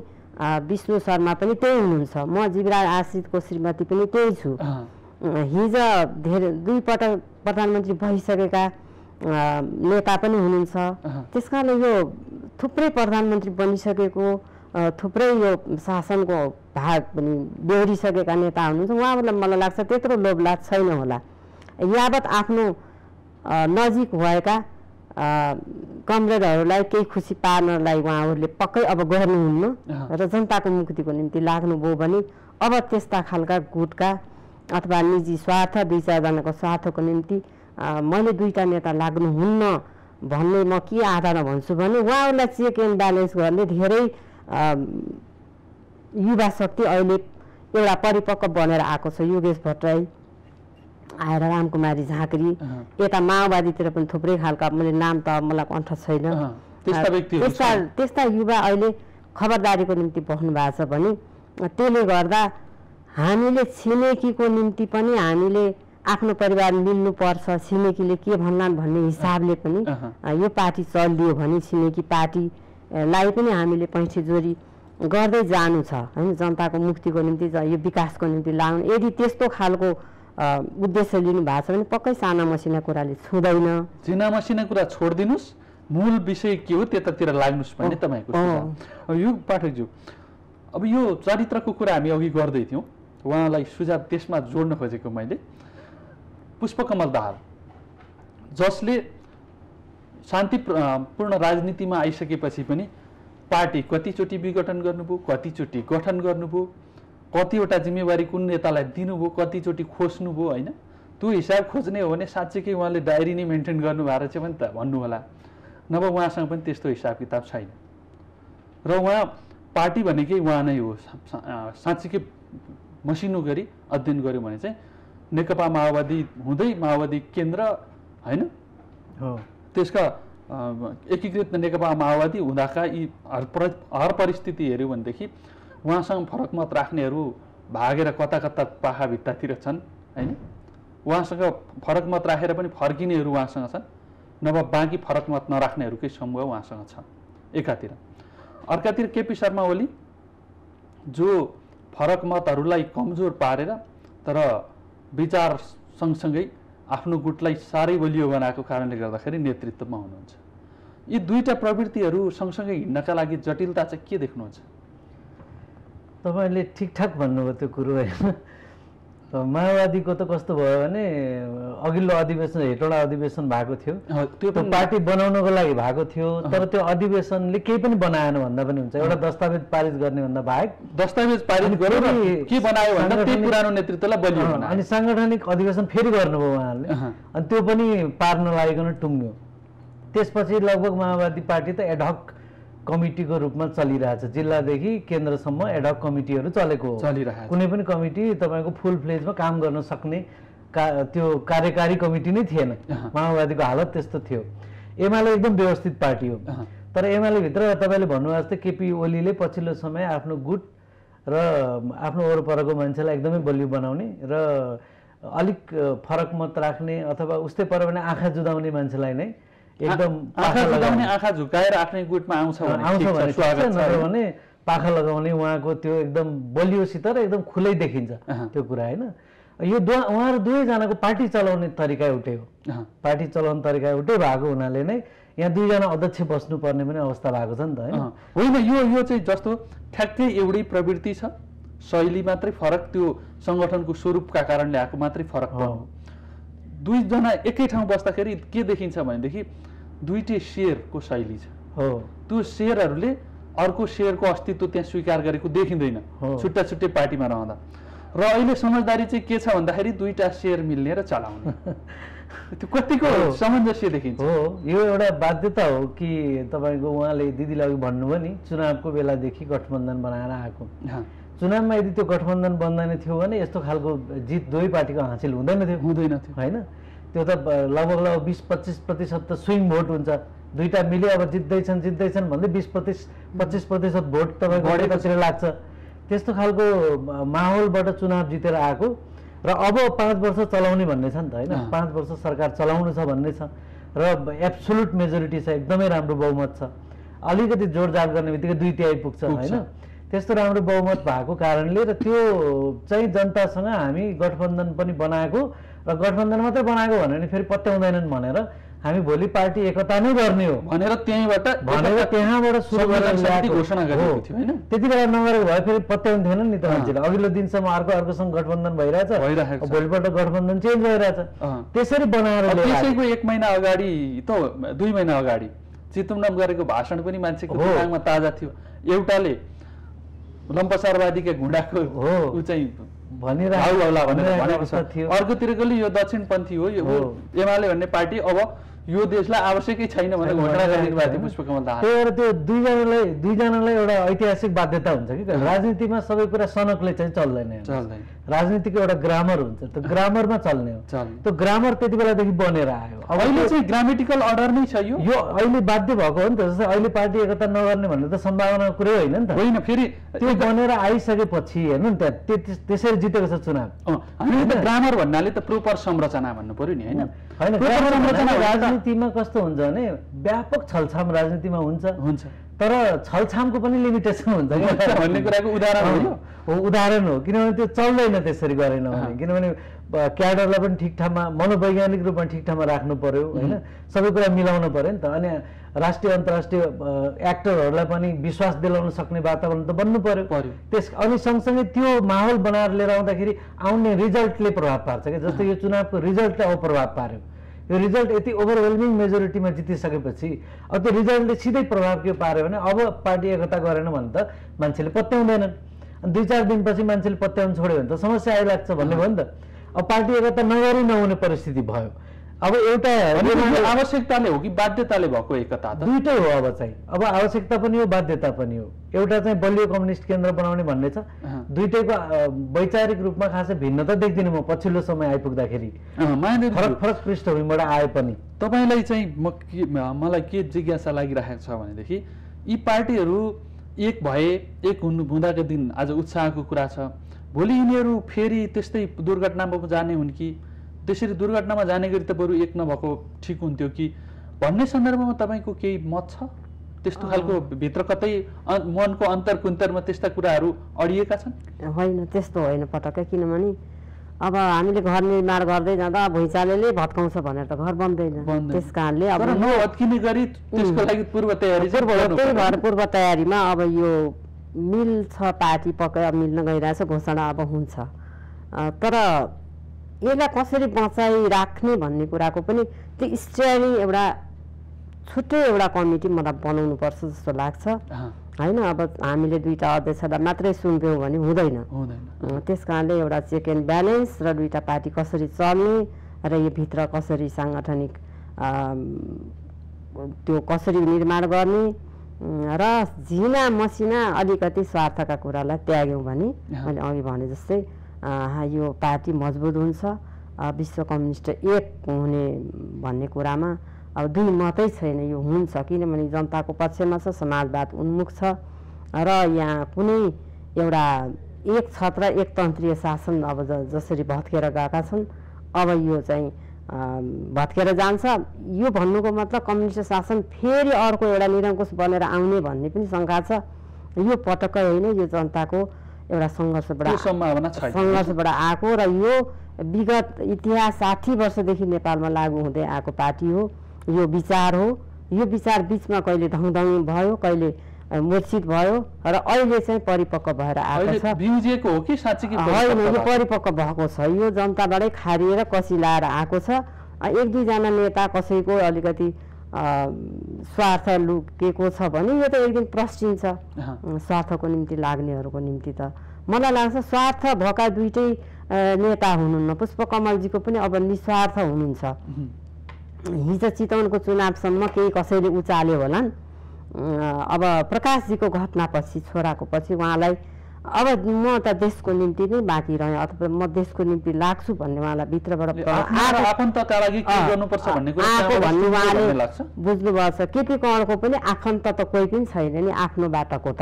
विष्णु शर्मा पनि त्यही हुनुहुन्छ। म जीवराज आश्रितको श्रीमती पनि त्यही छु। हिजो धेरै दुई पटक प्रधानमन्त्री भइसकेका नेता पनि हुनुहुन्छ। त्यस कारण यो थुप्रै प्रधानमन्त्री बनिसकेको थुप्रै यो शासनको भाग पनि बेहोरिसकेका नेता हुनुहुन्छ। उहाँहरूलाई मलाई लाग्छ त्यत्रो लोभलाग छैन होला। यावत आफ्नो नजिक भएका कमरेडहरूलाई केही खुसी पार्नलाई उहाँहरूले पक्कै अब गर्नुहुन्न। र जनताको मुक्तिको निम्ति लाग्नुभयो भने अब त्यस्ता खालका गुटका अथवा निजी स्वार्थ दुई चारजनाको स्वार्थको निम्ति मैले दुईवटा नेता लाग्नुहुन्न भन्ने म के आधारमा भन्छु भने उहाँहरूलाई चेक एन्ड ब्यालेन्स गर्ने धेरै युवा शक्ति अहिले एउटा परिपक्व बनेर आएको छ योगेश भट्टराई आएर रामकुमारी झाँक्री। यता माओवादीतिर पनि थुप्रै खालका मैले नाम त मलाई कण्ठ छैन। त्यस्ता त्यस्ता युवा अहिले खबरदारीको निम्ति बस्नु भएको छ भने त्यसले गर्दा हामीले छिमेकीको निम्ति पनि हामीले आफ्नो परिवार मिल्नुपर्छ। छिमेकीले के भन्लान् भन्ने हिसाबले पनि यो पार्टी चलियो भने छिमेकी पार्टीलाई पनि हामीले पैँठी जोरी गर्दै जानु छ। होइन जनताको मुक्तिको निम्ति यो विकासको निम्ति लाउनु। यदि त्यस्तो खालको उद्देश्य लिनु भएको छ भने पक्कै साना मसिना कुराले छुँदैन। चिना मसिना कुरा छोडिदिनुहोस्। मूल विषय के हो त्यतातिर लाग्नुहोस् भन्ने तपाईँको यो पाठकज्यू अब यो चरित्रको कुरा हामी अघि गर्दै थियौँ। उहाँलाई सुझाव त्यसमा जोड्न खोजेको मैले। पुष्पकमल दाहाल जसले शान्ति पूर्ण राजनीतिमा आइसकेपछि पनि पार्टी कतिचोटि विघटन गर्नुभयो कतिचोटि गठन गर्नुभयो कतिवटा जिम्मेवारी कुन नेतालाई दिनुभयो कतिचोटि खोज्नुभयो होइन? त्यो हिसाब खोज्ने हो भने साँच्चीकै उहाँले डायरी नै मेन्टेन गर्नुभएको रहेछ पनि त भन्नु होला नभए उहाँसँग पनि त्यस्तो हिसाब किताब छैन। र उहाँ पार्टी भनेकै उहाँ नै हो। साँच्चीकै मसिनो गरी अध्ययन गऱ्यौँ भने चाहिँ नेकपा माओवादी हुँदै माओवादी केन्द्र होइन? हो। त्यसका एकीकृत नेकपा माओवादी हुँदाका यी हर पर हर परिस्थिति हेऱ्यो भनेदेखि उहाँसँग फरक मत राख्नेहरू भागेर कता कता पाखा भित्तातिर छन् होइन? उहाँसँग फरक मत राखेर पनि फर्किनेहरू उहाँसँग छन् नभए बाँकी फरक मत नराख्नेहरूकै समूह उहाँसँग छ एकातिर। अर्कातिर केपी शर्मा ओली जो फरक मतहरूलाई कमजोर पारेर तर विचार सँगसँगै आफ्नो गुटलाई साह्रै बलियो बनाएको कारणले गर्दाखेरि नेतृत्वमा हुनुहुन्छ। यी दुईटा प्रवृत्तिहरू सँगसँगै हिँड्नका लागि जटिलता चाहिँ के देख्नुहुन्छ? तपाईँले ठिकठाक भन्नुभयो त्यो कुरो होइन। त माओवादीको त कस्तो भयो भने अघिल्लो अधिवेशन हेटौँडा अधिवेशन भएको थियो। त्यो पनि पार्टी बनाउनको लागि भएको थियो तर त्यो अधिवेशनले केही पनि बनाएन भन्दा पनि हुन्छ। एउटा दस्तावेज पारित गर्ने भन्दा बाहेक दस्तावेज पारित अनि गर्यो र फेरि के बनायो भन्दा त्यही पुरानो नेतृत्वलाई बलियो अनि साङ्गठनिक अधिवेशन फेरि गर्नुभयो उहाँहरूले। अनि त्यो पनि पार नलागिकन टुङ्ग्यो। त्यसपछि लगभग माओवादी पार्टी त एडहक कमिटीको रूपमा चलिरहेछ जिल्लादेखि केन्द्रसम्म एडहक कमिटीहरू चलेको हो चलिरहेको। कुनै पनि कमिटी तपाईँको फुल फ्लेजमा काम गर्न सक्ने का त्यो कार्यकारी कमिटी नै थिएन। माओवादीको हालत त्यस्तो थियो एमाले एकदम व्यवस्थित पार्टी हो। तर एमाले भित्र तपाईँले भन्नुभएको जस्तै केपी ओलीले पछिल्लो समय आफ्नो गुट र आफ्नो वरपरको मान्छेलाई एकदमै बलियो बनाउने र अलिक फरक मत राख्ने अथवा उस्तै पऱ्यो भने आँखा जुदाउने मान्छेलाई नै एकदम आँखा लगाउने। आँखा झुकाएर आफ्नै गुटमा आउँछ भने स्वागत छ? भने पाखा लगाउने उहाँको त्यो एकदम बलियोसित र एकदम खुलै देखिन्छ। त्यो कुरा होइन यो दुवा उहाँहरू दुवैजनाको पार्टी चलाउने तरिका एउटै हो। पार्टी चलाउने तरिका एउटै भएको हुनाले नै यहाँ दुईजना अध्यक्ष बस्नुपर्ने पनि अवस्था भएको छ नि त होइन होइन यो यो चाहिँ जस्तो ठ्याक्कै एउटै प्रवृत्ति छ शैली मात्रै फरक त्यो सङ्गठनको स्वरूपका कारणले आएको मात्रै फरक दुईजना एकै ठाउँ बस्दाखेरि के देखिन्छ भनेदेखि दुइटै सेयरको शैली छ। हो। त्यो सेयरहरूले अर्को सेयरको अस्तित्व त्यहाँ स्वीकार गरेको देखिँदैन। छुट्टा छुट्टै पार्टीमा रहँदा। र अहिले समझदारी चाहिँ के छ भन्दाखेरि दुईटा सेयर मिल्ने र चलाउने। त्यो कतिको। सामञ्जस्य देखिन्छ। हो। यो एउटा बाध्यता हो कि तपाईँको उहाँले दिदीलाई अघि भन्नुभयो नि चुनावको बेलादेखि गठबन्धन बनाएर आएको। चुनावमा यदि त्यो गठबन्धन बन्दैन थियो भने यस्तो खालको जित दुवै पार्टीको हासिल हुँदैन थियो। हुँदैन थियो। होइन? त्यो त लगभग लगभग बिस पच्चिस प्रतिशत त स्विङ भोट हुन्छ। दुईवटा मिले अब जित्दैछन् जित्दैछन् भन्दै बिस प्रतिस पच्चिस प्रतिशत भोट तपाईँको बढेको छ। एकातिर लाग्छ। त्यस्तो खालको माहौलबाट चुनाव जितेर आएको। र अब पाँच वर्ष चलाउने भन्ने छ नि त होइन। पाँच वर्ष सरकार चलाउनु छ भन्ने छ। र एब्सोल्युट मेजोरिटी छ एकदमै राम्रो बहुमत छ। अलिकति जोडजाड गर्ने बित्तिकै दुई तिहाई पुग्छ। होइन? त्यस्तो राम्रो बहुमत भएको कारणले र त्यो चाहिँ जनतासँग हामी गठबन्धन पनि बनाएको र गठबन्धन मात्रै बनाएको भन्यो भने फेरि पत्याउँदैनन् भनेर हामी भोलि पार्टी एकता नै गर्ने हो भनेर त्यहीँबाट भनेर त्यहाँबाट सुरु गरेर घोषणा गरेको। थियो होइन त्यति बेला नगरेको भए फेरि पत्याउँथेन नि त। मान्छेले अघिल्लो दिनसम्म अर्को अर्कोसँग गठबन्धन भइरहेछ भइरहेको। भोलिपल्ट गठबन्धन चेन्ज भइरहेछ। त्यसरी बनाएर। त्यसैको एक महिना अगाडि त दुई महिना अगाडि चितुङमा गरेको भाषण पनि मान्छेको। दिमागमा ताजा थियो एउटाले लम्पसारवादीका घुँडाको हो। ऊ चाहिँ भनिरहेको- होला भनेर भनेको छ अर्कोतिरकोले यो दक्षिणपन्थी हो यो। एमाले भन्ने पार्टी अब यो देशलाई आवश्यकै छैन भनेर घोषणा थियो। पुष्पकमल दाहाल त्यही भएर त्यो दुईजनालाई दुईजनालाई एउटा ऐतिहासिक बाध्यता हुन्छ कि राजनीतिमा सबै कुरा सनकले चाहिँ चल्दैन। चल्दैन राजनीतिको एउटा ग्रामर हुन्छ। त्यो ग्रामरमा चल्ने हो। त्यो ग्रामर त्यति बेलादेखि बनेर आयो। अब अहिले चाहिँ ग्रामेटिकल अर्डर नै छ यो। यो अहिले बाध्य भएको हो नि त जस्तै अहिले पार्टी एकता नगर्ने भन्ने त सम्भावनाको कुरै होइन नि त। होइन फेरि त्यो बनेर आइसकेपछि हेर्नु नि त त्य- त्यसरी जितेको छ चुनाव। अँ, हामीले त ग्रामर भन्नाले त प्रोपर संरचना भन्नु पर्यो नि होइन? राजनीतिमा कस्तो हुन्छ भने व्यापक छलछाम राजनीतिमा हुन्छ। हुन्छ। तर छलछामको पनि लिमिटेसन हुन्छ भन्ने कुराको उदाहरण हो उदाहरण हो। किनभने त्यो चल्दैन त्यसरी गरेन भने। किनभने क्याडरलाई पनि ठिक ठाउँमा मनोवैज्ञानिक रूपमा ठिक ठाउँमा राख्नु पर्यो होइन? सबै कुरा मिलाउनु पर्यो नि त। अनि राष्ट्रिय अन्तर्राष्ट्रिय एक्टरहरूलाई पनि विश्वास दिलाउन सक्ने वातावरण त बन्नु पर्यो। पर्यो। त्यस अनि सँगसँगै त्यो माहौल बनाएर लिएर आउँदाखेरि आउने रिजल्टले प्रभाव पार्छ क्या। जस्तै यो चुनावको रिजल्टले अब प्रभाव पार्यो। यो रिजल्ट यति ओभरवेल्मिङ मेजोरिटीमा जितिसकेपछि अब त्यो रिजल्टले सिधै प्रभाव के पार्यो भने अब पार्टी एकता गरेन भने त मान्छेले पत्याउँदैनन्। अनि दुई चार दिनपछि मान्छेले पत्याउनु छोड्यो भने त समस्या आइलाग्छ भन्ने भयो नि त। अब पार्टी एकता नगरी नहुने परिस्थिति भयो। अब एउटा आवश्यकताले हो कि बाध्यताले भएको एकता त? दुइटै हो अब चाहिँ। अब आवश्यकता पनि हो बाध्यता पनि हो। एउटा चाहिँ बलियो कम्युनिस्ट केन्द्र बनाउने भन्ने छ। दुइटैको वैचारिक रूपमा खासै भिन्नता देख्दिनँ म पछिल्लो समय आइपुग्दाखेरि। फरक फरक पृष्ठभूमिबाट आए पनि। तपाईँलाई चाहिँ म के म- मलाई के जिज्ञासा लागिरहेको छ भनेदेखि यी पार्टीहरू एक भए एक हुनु हुँदाको दिन आज उत्साहको कुरा छ। भोलि यिनीहरू फेरि त्यस्तै दुर्घटनामा जाने हुन् कि? त्यसरी दुर्घटनामा जाने गरी त बरु एक नभएको ठिक हुन्थ्यो कि? भन्ने सन्दर्भमा तपाईँको केही मत छ? त्यस्तो खालको भित्र कतै मनको अन्तर कुन्तरमा त्यस्ता कुराहरू अडिएका छन्? होइन त्यस्तो होइन पटक्कै किनभने अब हामीले घर निर्माण गर्दै जाँदा भुइँचालोले भत्काउँछ भनेर त घर बन्दैन। त्यस कारणले अब तर नअत्किने गरी त्यसको लागि पूर्व तयारी त्यही। भएर पूर्व तयारीमा अब यो मिल छ पार्टी पक्कै अब मिल्न गइरहेछ घोषणा अब हुन्छ। तर यसलाई कसरी बचाइराख्ने भन्ने कुराको पनि त्यो स्टियरिङ एउटा छुट्टै एउटा कमिटी मलाई बनाउनुपर्छ जस्तो लाग्छ। होइन अब हामीले दुईवटा अध्यक्षलाई मात्रै सुन्यौँ भने हुँदैन। त्यस कारणले एउटा चेक एन्ड ब्यालेन्स र दुईवटा पार्टी कसरी चल्ने र यो भित्र कसरी साङ्गठनिक त्यो कसरी निर्माण गर्ने र झिना मसिना अलिकति स्वार्थका कुरालाई त्याग्यौँ भने। मैले अघि भने जस्तै यो पार्टी मजबुत हुन्छ। विश्व कम्युनिस्ट एक हुने भन्ने कुरामा अब दुई मात्रै छैन यो हुन्छ। किनभने जनताको पक्षमा छ समाजवाद उन्मुख छ। र यहाँ कुनै एउटा एक छत्र एकतन्त्रीय शासन अब जसरी भत्केर गएका छन् अब यो चाहिँ भत्केर जान्छ। यो भन्नुको मतलब कम्युनिस्ट शासन फेरि अर्को एउटा निरङ्कुश बनेर आउने भन्ने पनि शङ्का छ। यो पटक्कै होइन यो जनताको एउटा सङ्घर्षबाट सङ्घर्षबाट आएको र यो विगत इतिहास साठी वर्षदेखि नेपालमा लागू हुँदै आएको पार्टी हो। यो विचार हो। यो विचार बिचमा कहिले धङधङ भयो कहिले मूर्छित भयो र अहिले चाहिँ परिपक्व भएर आएको छ। बिउजिएको हो कि साँच्चै कि होइन यो परिपक्व भएको? छ। यो जनताबाटै खारिएर कसी लाएर आएको छ। एक दुईजना नेता कसैको अलिकति स्वार्थ लुकेको छ भने यो त एक दिन प्रस्टिन्छ स्वार्थको निम्ति लाग्नेहरूको निम्ति त। मलाई लाग्छ स्वार्थ भएका दुइटै नेता हुनुहुन्न। पुष्पकमलजीको पनि अब निस्वार्थ हुनुहुन्छ। हिजो चितवनको चुनावसम्म केही कसैले उचाल्यो होलान्। अब प्रकाशजीको घटनापछि छोराको पछि उहाँलाई अब म त देशको निम्ति नै बाँकी रहेँ अथवा म देशको निम्ति लाग्छु भन्ने उहाँलाई भित्रबाट भन्ने उहाँले छ। केपी कणको पनि आफन्त त कोही पनि छैन नि आफ्नो बाटाको त।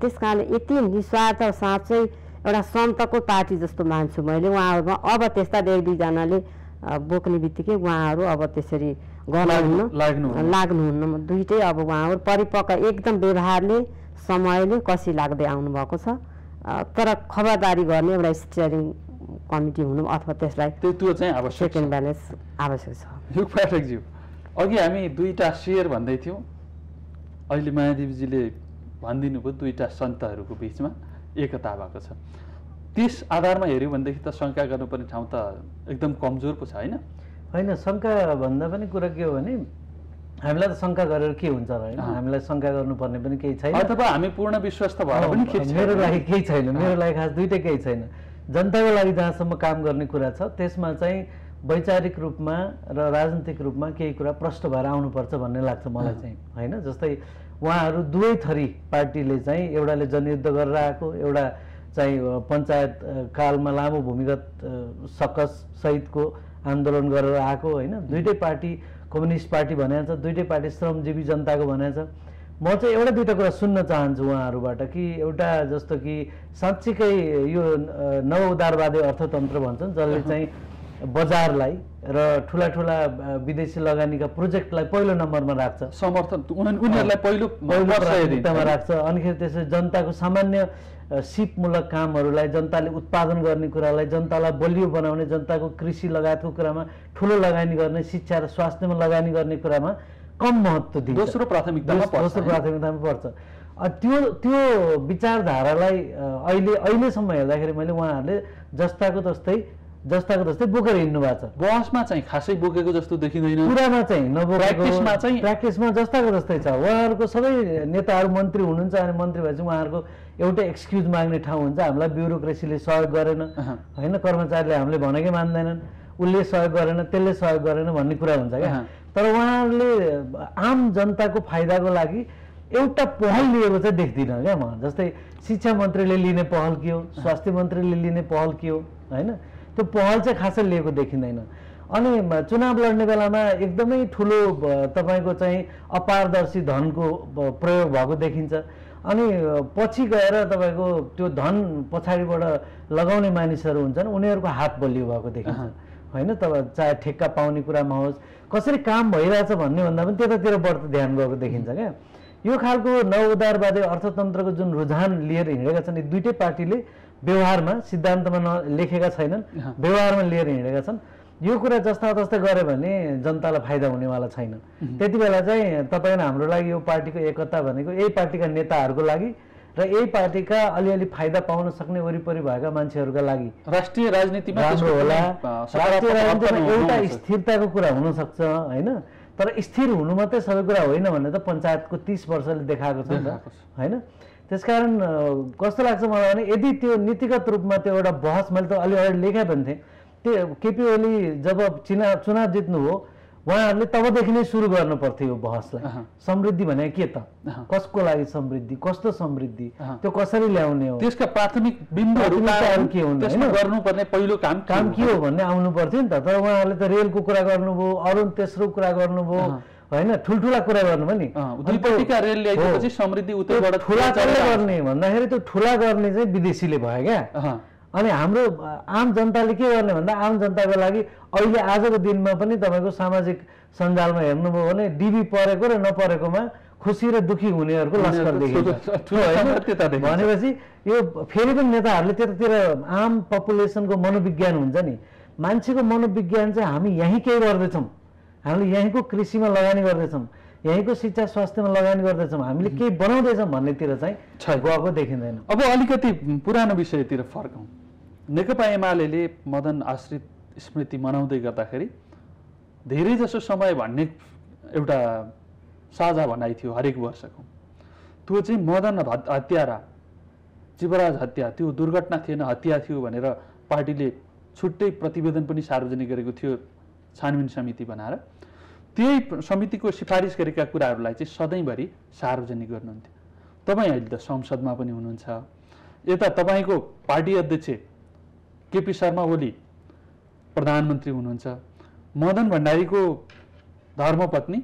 त्यस कारणले यति निस्वार्थ साँच्चै एउटा सन्तको पार्टी जस्तो मान्छु मैले उहाँहरूमा। अब त्यस्ता एक दुईजनाले बोक्ने बित्तिकै उहाँहरू अब त्यसरी गर्नुहुन्न लाग्नुहुन्न। दुइटै अब उहाँहरू परिपक्व एकदम व्यवहारले समयले कसी लाग्दै आउनुभएको छ? तर खबरदारी गर्ने एउटा स्टियरिङ कमिटी हुनु अथवा त्यसलाई त्यो त्यो चाहिँ आवश्यक सेकेन्ड ब्यालेन्स आवश्यक छ। युग पाठकज्यू अघि हामी दुईटा शेर भन्दै थियौँ। अहिले महादेवजीले भनिदिनु भयो दुईटा सन्तहरूको बिचमा एकता भएको छ। त्यस आधारमा हेऱ्यो भनेदेखि त शङ्का गर्नुपर्ने ठाउँ त एकदम कमजोर पो छ होइन? होइन शङ्का भन्दा पनि कुरा के हो भने हामीलाई त शङ्का गरेर के हुन्छ र होइन। हामीलाई शङ्का गर्नुपर्ने पनि केही छैन। अथवा हामी पूर्ण विश्वस्त भएर पनि। मेरो लागि केही छैन। मेरो लागि खास दुइटै केही छैन। जनताको लागि जहाँसम्म काम गर्ने कुरा छ त्यसमा चाहिँ वैचारिक रूपमा र राजनीतिक रूपमा केही कुरा प्रष्ट भएर आउनुपर्छ भन्ने लाग्छ मलाई चाहिँ होइन? जस्तै उहाँहरू दुवै थरी पार्टीले चाहिँ एउटाले जनयुद्ध गरेर आएको एउटा चाहिँ पञ्चायत कालमा लामो भूमिगत सकस सहितको आन्दोलन गरेर आएको होइन? दुइटै पार्टी कम्युनिस्ट पार्टी भनेको छ दुइटै पार्टी श्रमजीवी जनताको भनेको छ। म चाहिँ एउटा दुइटा कुरा सुन्न चाहन्छु उहाँहरूबाट कि एउटा जस्तो कि साँच्चीकै यो अ, नव उदारवादी अर्थतन्त्र भन्छन् जसले चाहिँ बजारलाई र ठुला ठुला विदेशी लगानीका प्रोजेक्टलाई पहिलो नम्बरमा राख्छ। समर्थन उनी- उनीहरूलाई पहिलो राख्छ। अनिखेरि त्यसरी जनताको सामान्य सिपमूलक कामहरूलाई जनताले उत्पादन गर्ने कुरालाई जनतालाई बलियो बनाउने जनताको कृषि लगायतको कुरामा ठुलो लगानी गर्ने शिक्षा र स्वास्थ्यमा लगानी गर्ने कुरामा कम महत्त्व दिन्छ दोस्रो प्राथमिकतामा दोस्रो? प्राथमिकतामा पर्छ त्यो त्यो विचारधारालाई अहिले अहिलेसम्म हेर्दाखेरि मैले उहाँहरूले जस्ताको जस्तै जस्ताको जस्तै बोकेर हिँड्नु भएको छ। बहसमा चाहिँ खासै बोकेको जस्तो देखिँदैन। कुरामा चाहिँ प्र्याक्टिसमा चाहिँ- प्र्याक्टिसमा जस्ताको जस्तै छ। उहाँहरूको सबै नेताहरू मन्त्री हुनुहुन्छ अनि मन्त्री भएपछि उहाँहरूको एउटै एक्सक्युज माग्ने ठाउँ हुन्छ। हामीलाई ब्युरोक्रेसीले सहयोग गरेन। होइन कर्मचारीले हामीले भनेकै मान्दैनन्। उसले सहयोग गरेन त्यसले सहयोग गरेन भन्ने कुरा हुन्छ क्या। तर उहाँहरूले आम जनताको फाइदाको लागि एउटा पहल लिएको चाहिँ देख्दिनँ क्या म। जस्तै शिक्षा मन्त्रीले लिने पहल के हो? स्वास्थ्य मन्त्रीले लिने पहल के हो? होइन? त्यो पहल चाहिँ खासै लिएको देखिँदैन। अनि चुनाव लड्ने बेलामा एकदमै ठुलो तपाईँको चाहिँ अपारदर्शी धनको प्रयोग भएको देखिन्छ। अनि पछि गएर तपाईँको त्यो धन पछाडिबाट लगाउने मानिसहरू हुन्छन् उनीहरूको हात बलियो भएको देखिन्छ। होइन तपाईँ चाहे ठेक्का पाउने कुरामा होस् कसरी काम भइरहेछ भन्ने भन्दा पनि त्यतातिर बढ्ता ध्यान गएको देखिन्छ क्या। यो खालको नवउदारवादी अर्थतन्त्रको जुन रुझान लिएर हिँडेका छन् यी दुइटै पार्टीले व्यवहारमा सिद्धान्तमा लेखेका छैनन्। व्यवहारमा लिएर हिँडेका छन् यो कुरा जस्ता तस्तै गऱ्यो भने जनतालाई फाइदा हुनेवाला छैन त्यति बेला चाहिँ तपाईँ हाम्रो लागि यो पार्टीको एकता भनेको यही पार्टीका नेताहरूको लागि र यही पार्टीका अलिअलि फाइदा पाउन सक्ने वरिपरि भएका मान्छेहरूका लागि राष्ट्रिय राजनीतिमा राम्रो होला राष्ट्रिय राजनीतिमा एउटा। स्थिरताको कुरा हुनसक्छ होइन तर स्थिर हुनु मात्रै सबै कुरा होइन भन्ने त पञ्चायतको तिस वर्षले देखाएको छ नि त। होइन त्यसकारण कस्तो लाग्छ मलाई भने यदि त्यो नीतिगत रूपमा त्यो एउटा बहस मैले त अलि अगाडि लेखा पनि थिएँ त्यो केपी ओली जब चुनाव चुनाव जित्नुभयो उहाँहरूले तबदेखि नै सुरु गर्नु पर्थ्यो यो बहसलाई। समृद्धि भने के त। कसको लागि समृद्धि कस्तो समृद्धि। त्यो कसरी ल्याउने हो त्यसका प्राथमिक बिन्दुहरू के हुन्? गर्नुपर्ने पहिलो काम काम? के हो भन्ने आउनु पर्थ्यो नि त तर उहाँहरूले त रेलको कुरा गर्नुभयो अरू तेस्रो कुरा गर्नुभयो। होइन ठुल्ठुला कुरा गर्नुभयो नि अँ, अनि दुईपट्टिका त्यो- रेल ल्याइदिएपछि। समृद्धि उतैबाट ठुला कसले। गर्ने भन्दाखेरि त्यो ठुला गर्ने चाहिँ विदेशीले भयो क्या अनि हाम्रो आम जनताले के गर्ने भन्दा आम जनताको लागि अहिले आजको दिनमा पनि तपाईँको सामाजिक सञ्जालमा हेर्नुभयो भने डिबी परेको र नपरेकोमा खुसी र दुखी हुनेहरूको लस्कर देखिन्छ। भनेपछि यो फेरि पनि नेताहरूले त्यतातिर आम पपुलेसनको मनोविज्ञान हुन्छ नि मान्छेको मनोविज्ञान चाहिँ हामी यहीँ केही गर्दैछौँ हामीले यहीँको कृषिमा लगानी गर्दैछौँ यहीँको शिक्षा स्वास्थ्यमा लगानी गर्दैछौँ हामीले केही बनाउँदैछौँ भन्नेतिर चाहिँ। गएको देखिँदैन। अब अलिकति पुरानो विषयतिर फर्कौँ। नेकपा एमाले मदन आश्रित स्मृति मनाउँदै गर्दाखेरि धेरै जसो समय भन्ने एउटा साझा भनाइ थियो हरेक वर्षको। त्यो चाहिँ मदन हत- हत्यारा जीवराज हत्या त्यो दुर्घटना थिएन हत्या थियो भनेर पार्टीले छुट्टै प्रतिवेदन पनि सार्वजनिक गरेको थियो। छानबिन समिति बनाएर त्यही समितिको सिफारिस गरेका कुराहरूलाई चाहिँ सधैँभरि सार्वजनिक गर्नुहुन्थ्यो। तपाईँ अहिले त संसदमा पनि हुनुहुन्छ। यता तपाईँको पार्टी अध्यक्ष केपी शर्मा ओली प्रधानमन्त्री हुनुहुन्छ। मदन भण्डारीको धर्मपत्नी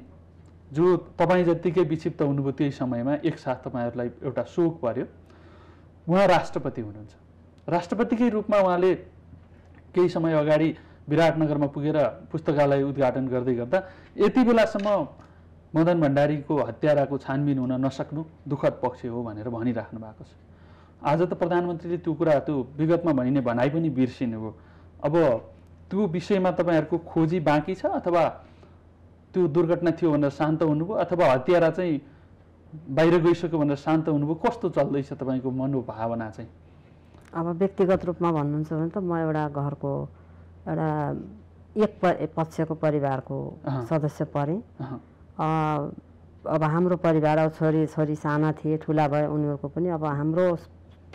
जो तपाईँ जत्तिकै विक्षिप्त हुनुभयो त्यही समयमा एकसाथ तपाईँहरूलाई एउटा शोक पर्यो। उहाँ राष्ट्रपति हुनुहुन्छ। राष्ट्रपतिकै रूपमा उहाँले केही समय अगाडि विराटनगरमा पुगेर पुस्तकालय उद्घाटन गर्दै गर्दा यति बेलासम्म मदन भण्डारीको हत्याराको छानबिन हुन नसक्नु दुःखद पक्ष हो भनेर भनिराख्नु भएको छ। आज त प्रधानमन्त्रीले त्यो कुरा त्यो विगतमा भनिने भनाइ पनि बिर्सिनु हो। अब त्यो विषयमा तपाईँहरूको खोजी बाँकी छ अथवा त्यो दुर्घटना थियो भनेर शान्त हुनुभयो अथवा हत्यारा चाहिँ बाहिर गइसक्यो भनेर शान्त हुनुभयो कस्तो चल्दैछ तपाईँको मनोभावना चाहिँ? अब व्यक्तिगत रूपमा भन्नुहुन्छ भने त म एउटा घरको एउटा एक पक्षको परिवारको। सदस्य परेँ। अब हाम्रो परिवार अब छोरी छोरी साना थिए ठुला भए उनीहरूको पनि अब हाम्रो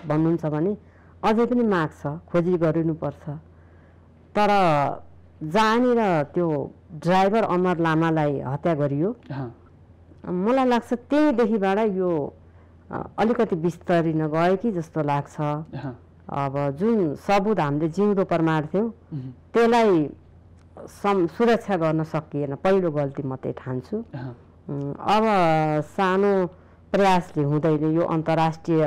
भन्नुहुन्छ भने अझै पनि माग छ खोजी गरिनुपर्छ। तर जहाँनिर त्यो ड्राइभर अमर लामालाई हत्या गरियो। मलाई लाग्छ त्यहीँदेखिबाट यो अलिकति बिस्तरिन गयो कि जस्तो लाग्छ। अब जुन सबुत हामीले जिउँदो प्रमाण थियौँ त्यसलाई सम सुरक्षा गर्न सकिएन। पहिलो गल्ती म त्यही ठान्छु। अब सानो प्रयासले हुँदैन यो अन्तर्राष्ट्रिय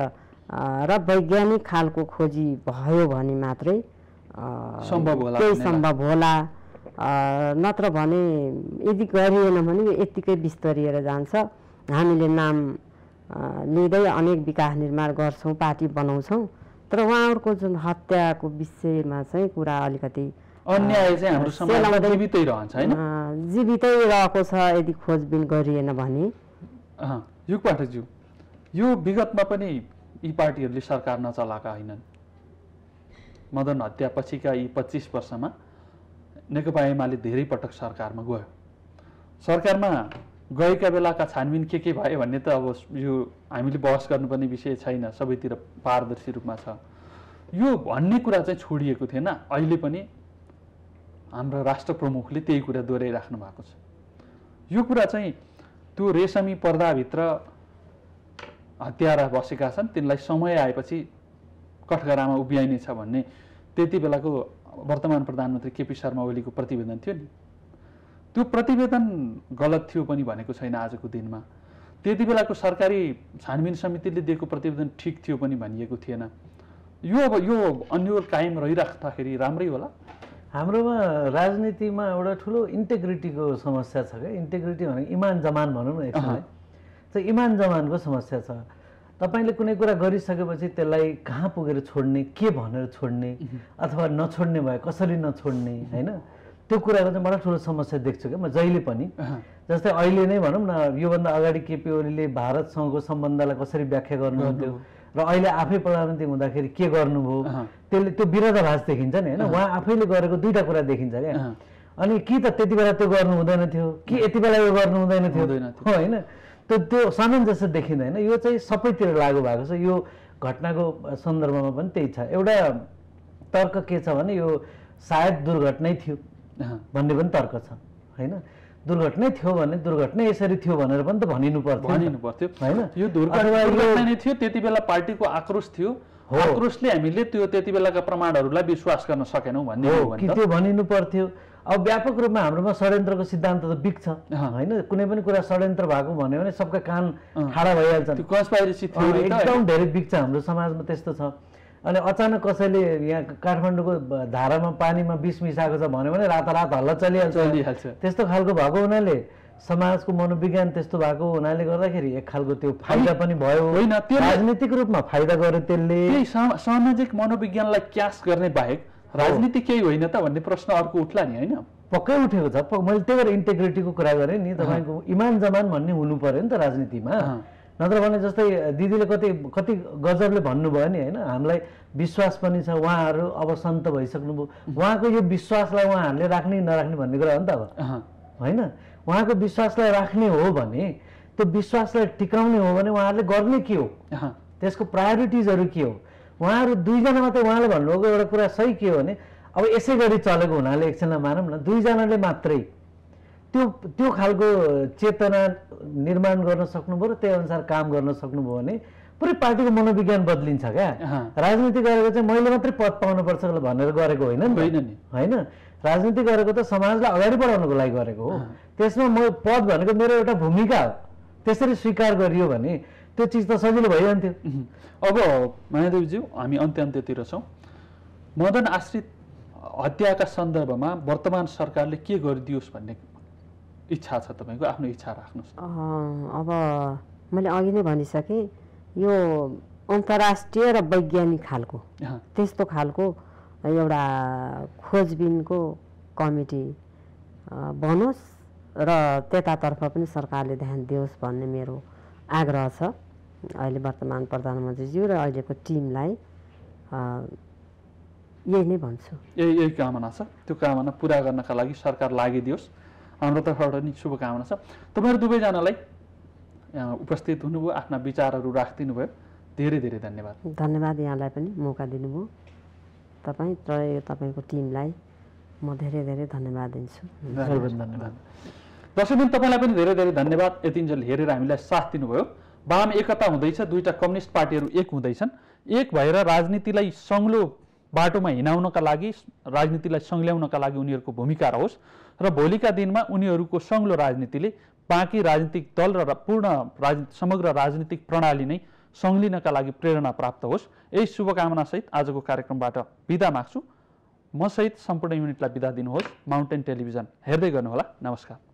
र वैज्ञानिक खालको खोजी भयो भने मात्रै सम्भव होला केही सम्भव होला। नत्र भने यदि गरिएन भने यो यत्तिकै बिस्तरिएर जान्छ। हामीले नाम लिँदै अनेक विकास निर्माण गर्छौँ पार्टी बनाउँछौँ। तर उहाँहरूको जुन हत्याको विषयमा चाहिँ कुरा अलिकति अन्याय चाहिँ हाम्रो समाजमा जीवितै रहन्छ होइन? जीवितै रहेको छ यदि खोजबिन गरिएन भने। युग पाठकज्यू यो विगतमा पनि यी पार्टीहरूले सरकार नचलाएका होइनन्। मदन हत्या पछिका यी पच्चिस वर्षमा नेकपा एमाले धेरै पटक सरकारमा गयो। सरकारमा गएका बेलाका छानबिन के के भयो भन्ने त अब यो हामीले बहस गर्नुपर्ने विषय छैन सबैतिर पारदर्शी रूपमा छ। यो भन्ने कुरा चाहिँ छोडिएको थिएन। अहिले पनि हाम्रा राष्ट्र प्रमुखले त्यही कुरा दोहोऱ्याइराख्नु भएको छ। यो कुरा चाहिँ त्यो रेशमी पर्दाभित्र हत्यारा बसेका छन् तिनलाई समय आएपछि कठघरामा उभ्याइनेछ भन्ने त्यति बेलाको वर्तमान प्रधानमन्त्री केपी शर्मा ओलीको प्रतिवेदन थियो नि। त्यो प्रतिवेदन गलत थियो पनि भनेको छैन आजको दिनमा। त्यति बेलाको सरकारी छानबिन समितिले दिएको प्रतिवेदन ठिक थियो पनि भनिएको थिएन। यो अब यो अन्यल कायम रहिराख्दाखेरि राम्रै होला? हाम्रोमा राजनीतिमा एउटा ठुलो इन्टेग्रिटीको समस्या छ क्या। इन्टेग्रिटी भनेको इमान जमान भनौँ न चाहिँ इमान जमानको समस्या छ। तपाईँले कुनै कुरा गरिसकेपछि त्यसलाई कहाँ पुगेर छोड्ने के भनेर छोड्ने अथवा नछोड्ने भए कसरी नछोड्ने होइन? त्यो कुराको चाहिँ बडा ठुलो समस्या देख्छु क्या म जहिले पनि। जस्तै अहिले नै भनौँ न योभन्दा अगाडि केपी ओलीले भारतसँगको सम्बन्धलाई कसरी व्याख्या गर्नुहुन्थ्यो र अहिले आफै प्रधानमन्त्री हुँदाखेरि के गर्नुभयो? त्यसले त्यो विरोधाभास देखिन्छ नि होइन? उहाँ आफैले गरेको दुईवटा कुरा देखिन्छ क्या। अनि कि त त्यति बेला त्यो गर्नु हुँदैन थियो कि यति बेला यो गर्नु हुँदैन थियो। होइन? त्यो त्यो सामञ्जस्य देखिँदैन। यो चाहिँ सबैतिर लागु भएको छ। यो घटनाको सन्दर्भमा पनि त्यही छ। एउटा तर्क के छ भने यो सायद दुर्घटनै थियो। भन्ने पनि तर्क छ होइन दुर्घटनै थियो भने दुर्घटना यसरी थियो भनेर पनि त भनिनु पर्थ्यो भनिनु। पर्थ्यो होइन यो दुर्घटना नै थियो त्यति बेला पार्टीको आक्रोश थियो हो। आक्रोशले हामीले त्यो त्यति बेलाका प्रमाणहरूलाई विश्वास गर्न सकेनौँ भन्ने कि। त्यो भनिनु पर्थ्यो अब व्यापक रूपमा हाम्रोमा षड्यन्त्रको सिद्धान्त त बिग्छ। होइन कुनै पनि कुरा षड्यन्त्र भएको भन्यो भने सबका कान। ठाडा त एकदम धेरै बिग्छ हाम्रो समाजमा त्यस्तो छ अनि अचानक कसैले यहाँ काठमाडौँको धारामा पानीमा विष मिसाएको छ भन्यो भने रातारात हल्ला चलिहाल्छ। चलिहाल्छ। त्यस्तो खालको भएको हुनाले समाजको मनोविज्ञान त्यस्तो भएको हुनाले गर्दाखेरि एक खालको त्यो फाइदा पनि भयो। होइन, त्यसले- राजनीतिक रूपमा फाइदा गर्यो त्यसले। सामाजिक मनोविज्ञानलाई क्यास गर्ने बाहेक राजनीति केही होइन त भन्ने प्रश्न अर्को उठ्ला नि होइन? पक्कै उठेको छ। मैले त्यही भएर इन्टेग्रिटीको कुरा गरेँ नि। तपाईँको इमान जमान भन्ने हुनु पर्यो नि त राजनीतिमा। नत्र भने जस्तै दिदीले कति कति गजबले भन्नुभयो नि होइन? हामीलाई विश्वास पनि छ उहाँहरू अब सन्त भइसक्नुभयो। उहाँको यो विश्वासलाई उहाँहरूले राख्ने नराख्ने भन्ने कुरा हो नि त अब। होइन? उहाँको विश्वासलाई राख्ने हो भने त्यो विश्वासलाई टिकाउने हो भने उहाँहरूले गर्ने के हो? त्यसको प्रायोरिटिजहरू के हो? उहाँहरू दुईजना मात्रै उहाँले भन्नुभएको एउटा कुरा सही के हो भने अब यसै गरी चलेको हुनाले एकछिनमा मानौँ न दुईजनाले मात्रै त्यो त्यो खालको चेतना निर्माण गर्न सक्नुभयो र त्यही अनुसार काम गर्न सक्नुभयो भने पुरै पार्टीको मनोविज्ञान बदलिन्छ क्या। राजनीति गरेको चाहिँ मैले मात्रै पद पाउनुपर्छ भनेर गरेको होइन नि। होइन नि। होइन राजनीति गरेको त समाजलाई अगाडि बढाउनको लागि गरेको हो त्यसमा म पद भनेको मेरो एउटा भूमिका हो त्यसरी स्वीकार गरियो भने त्यो चिज त सजिलो भइजान्थ्यो उहुँ। अब मायादेवीज्यू हामी अन्त्य अन्त्यतिर छौँ मदन आश्रित हत्याका सन्दर्भमा वर्तमान सरकारले के गरिदियोस् भन्ने इच्छा छ तपाईँको आफ्नो इच्छा राख्नुहोस्। अब मैले अघि नै भनिसकेँ यो अन्तर्राष्ट्रिय र वैज्ञानिक खालको त्यस्तो खालको एउटा खोजबिनको कमिटी बनोस् र त्यतातर्फ पनि सरकारले ध्यान दियोस् भन्ने मेरो आग्रह छ। अहिले वर्तमान प्रधानमन्त्रीज्यू र अहिलेको टिमलाई यही नै भन्छु। यही यही कामना छ। त्यो कामना पुरा गर्नका लागि सरकार लागिदियोस्। हाम्रो तर्फबाट नि शुभकामना छ। तपाईँहरू दुवैजनालाई उपस्थित हुनुभयो आफ्ना विचारहरू राखिदिनु भयो धेरै धेरै धन्यवाद। धन्यवाद यहाँलाई पनि मौका दिनुभयो। तपाईँ र यो तपाईँको टिमलाई म धेरै धेरै धन्यवाद दिन्छु। धन्यवाद धन्यवाद। दर्शकबिन तपाईँलाई पनि धेरै धेरै धन्यवाद। यतिन्जेल हेरेर हामीलाई साथ दिनुभयो। वाम एकता हुँदैछ दुईवटा कम्युनिस्ट पार्टीहरू एक हुँदैछन्। एक भएर राजनीतिलाई सङ्लो बाटोमा हिँडाउनका लागि राजनीतिलाई सङ्ल्याउनका लागि उनीहरूको भूमिका रहोस् र भोलिका दिनमा उनीहरूको सङ्लो राजनीतिले बाँकी राजनीतिक दल र पूर्ण राज समग्र राजनीतिक प्रणाली नै सङ्लिनका लागि प्रेरणा प्राप्त होस्। यही शुभकामनासहित आजको कार्यक्रमबाट बिदा माग्छु। म सहित सम्पूर्ण युनिटलाई बिदा दिनुहोस्। माउन्टेन टेलिभिजन हेर्दै गर्नुहोला। नमस्कार।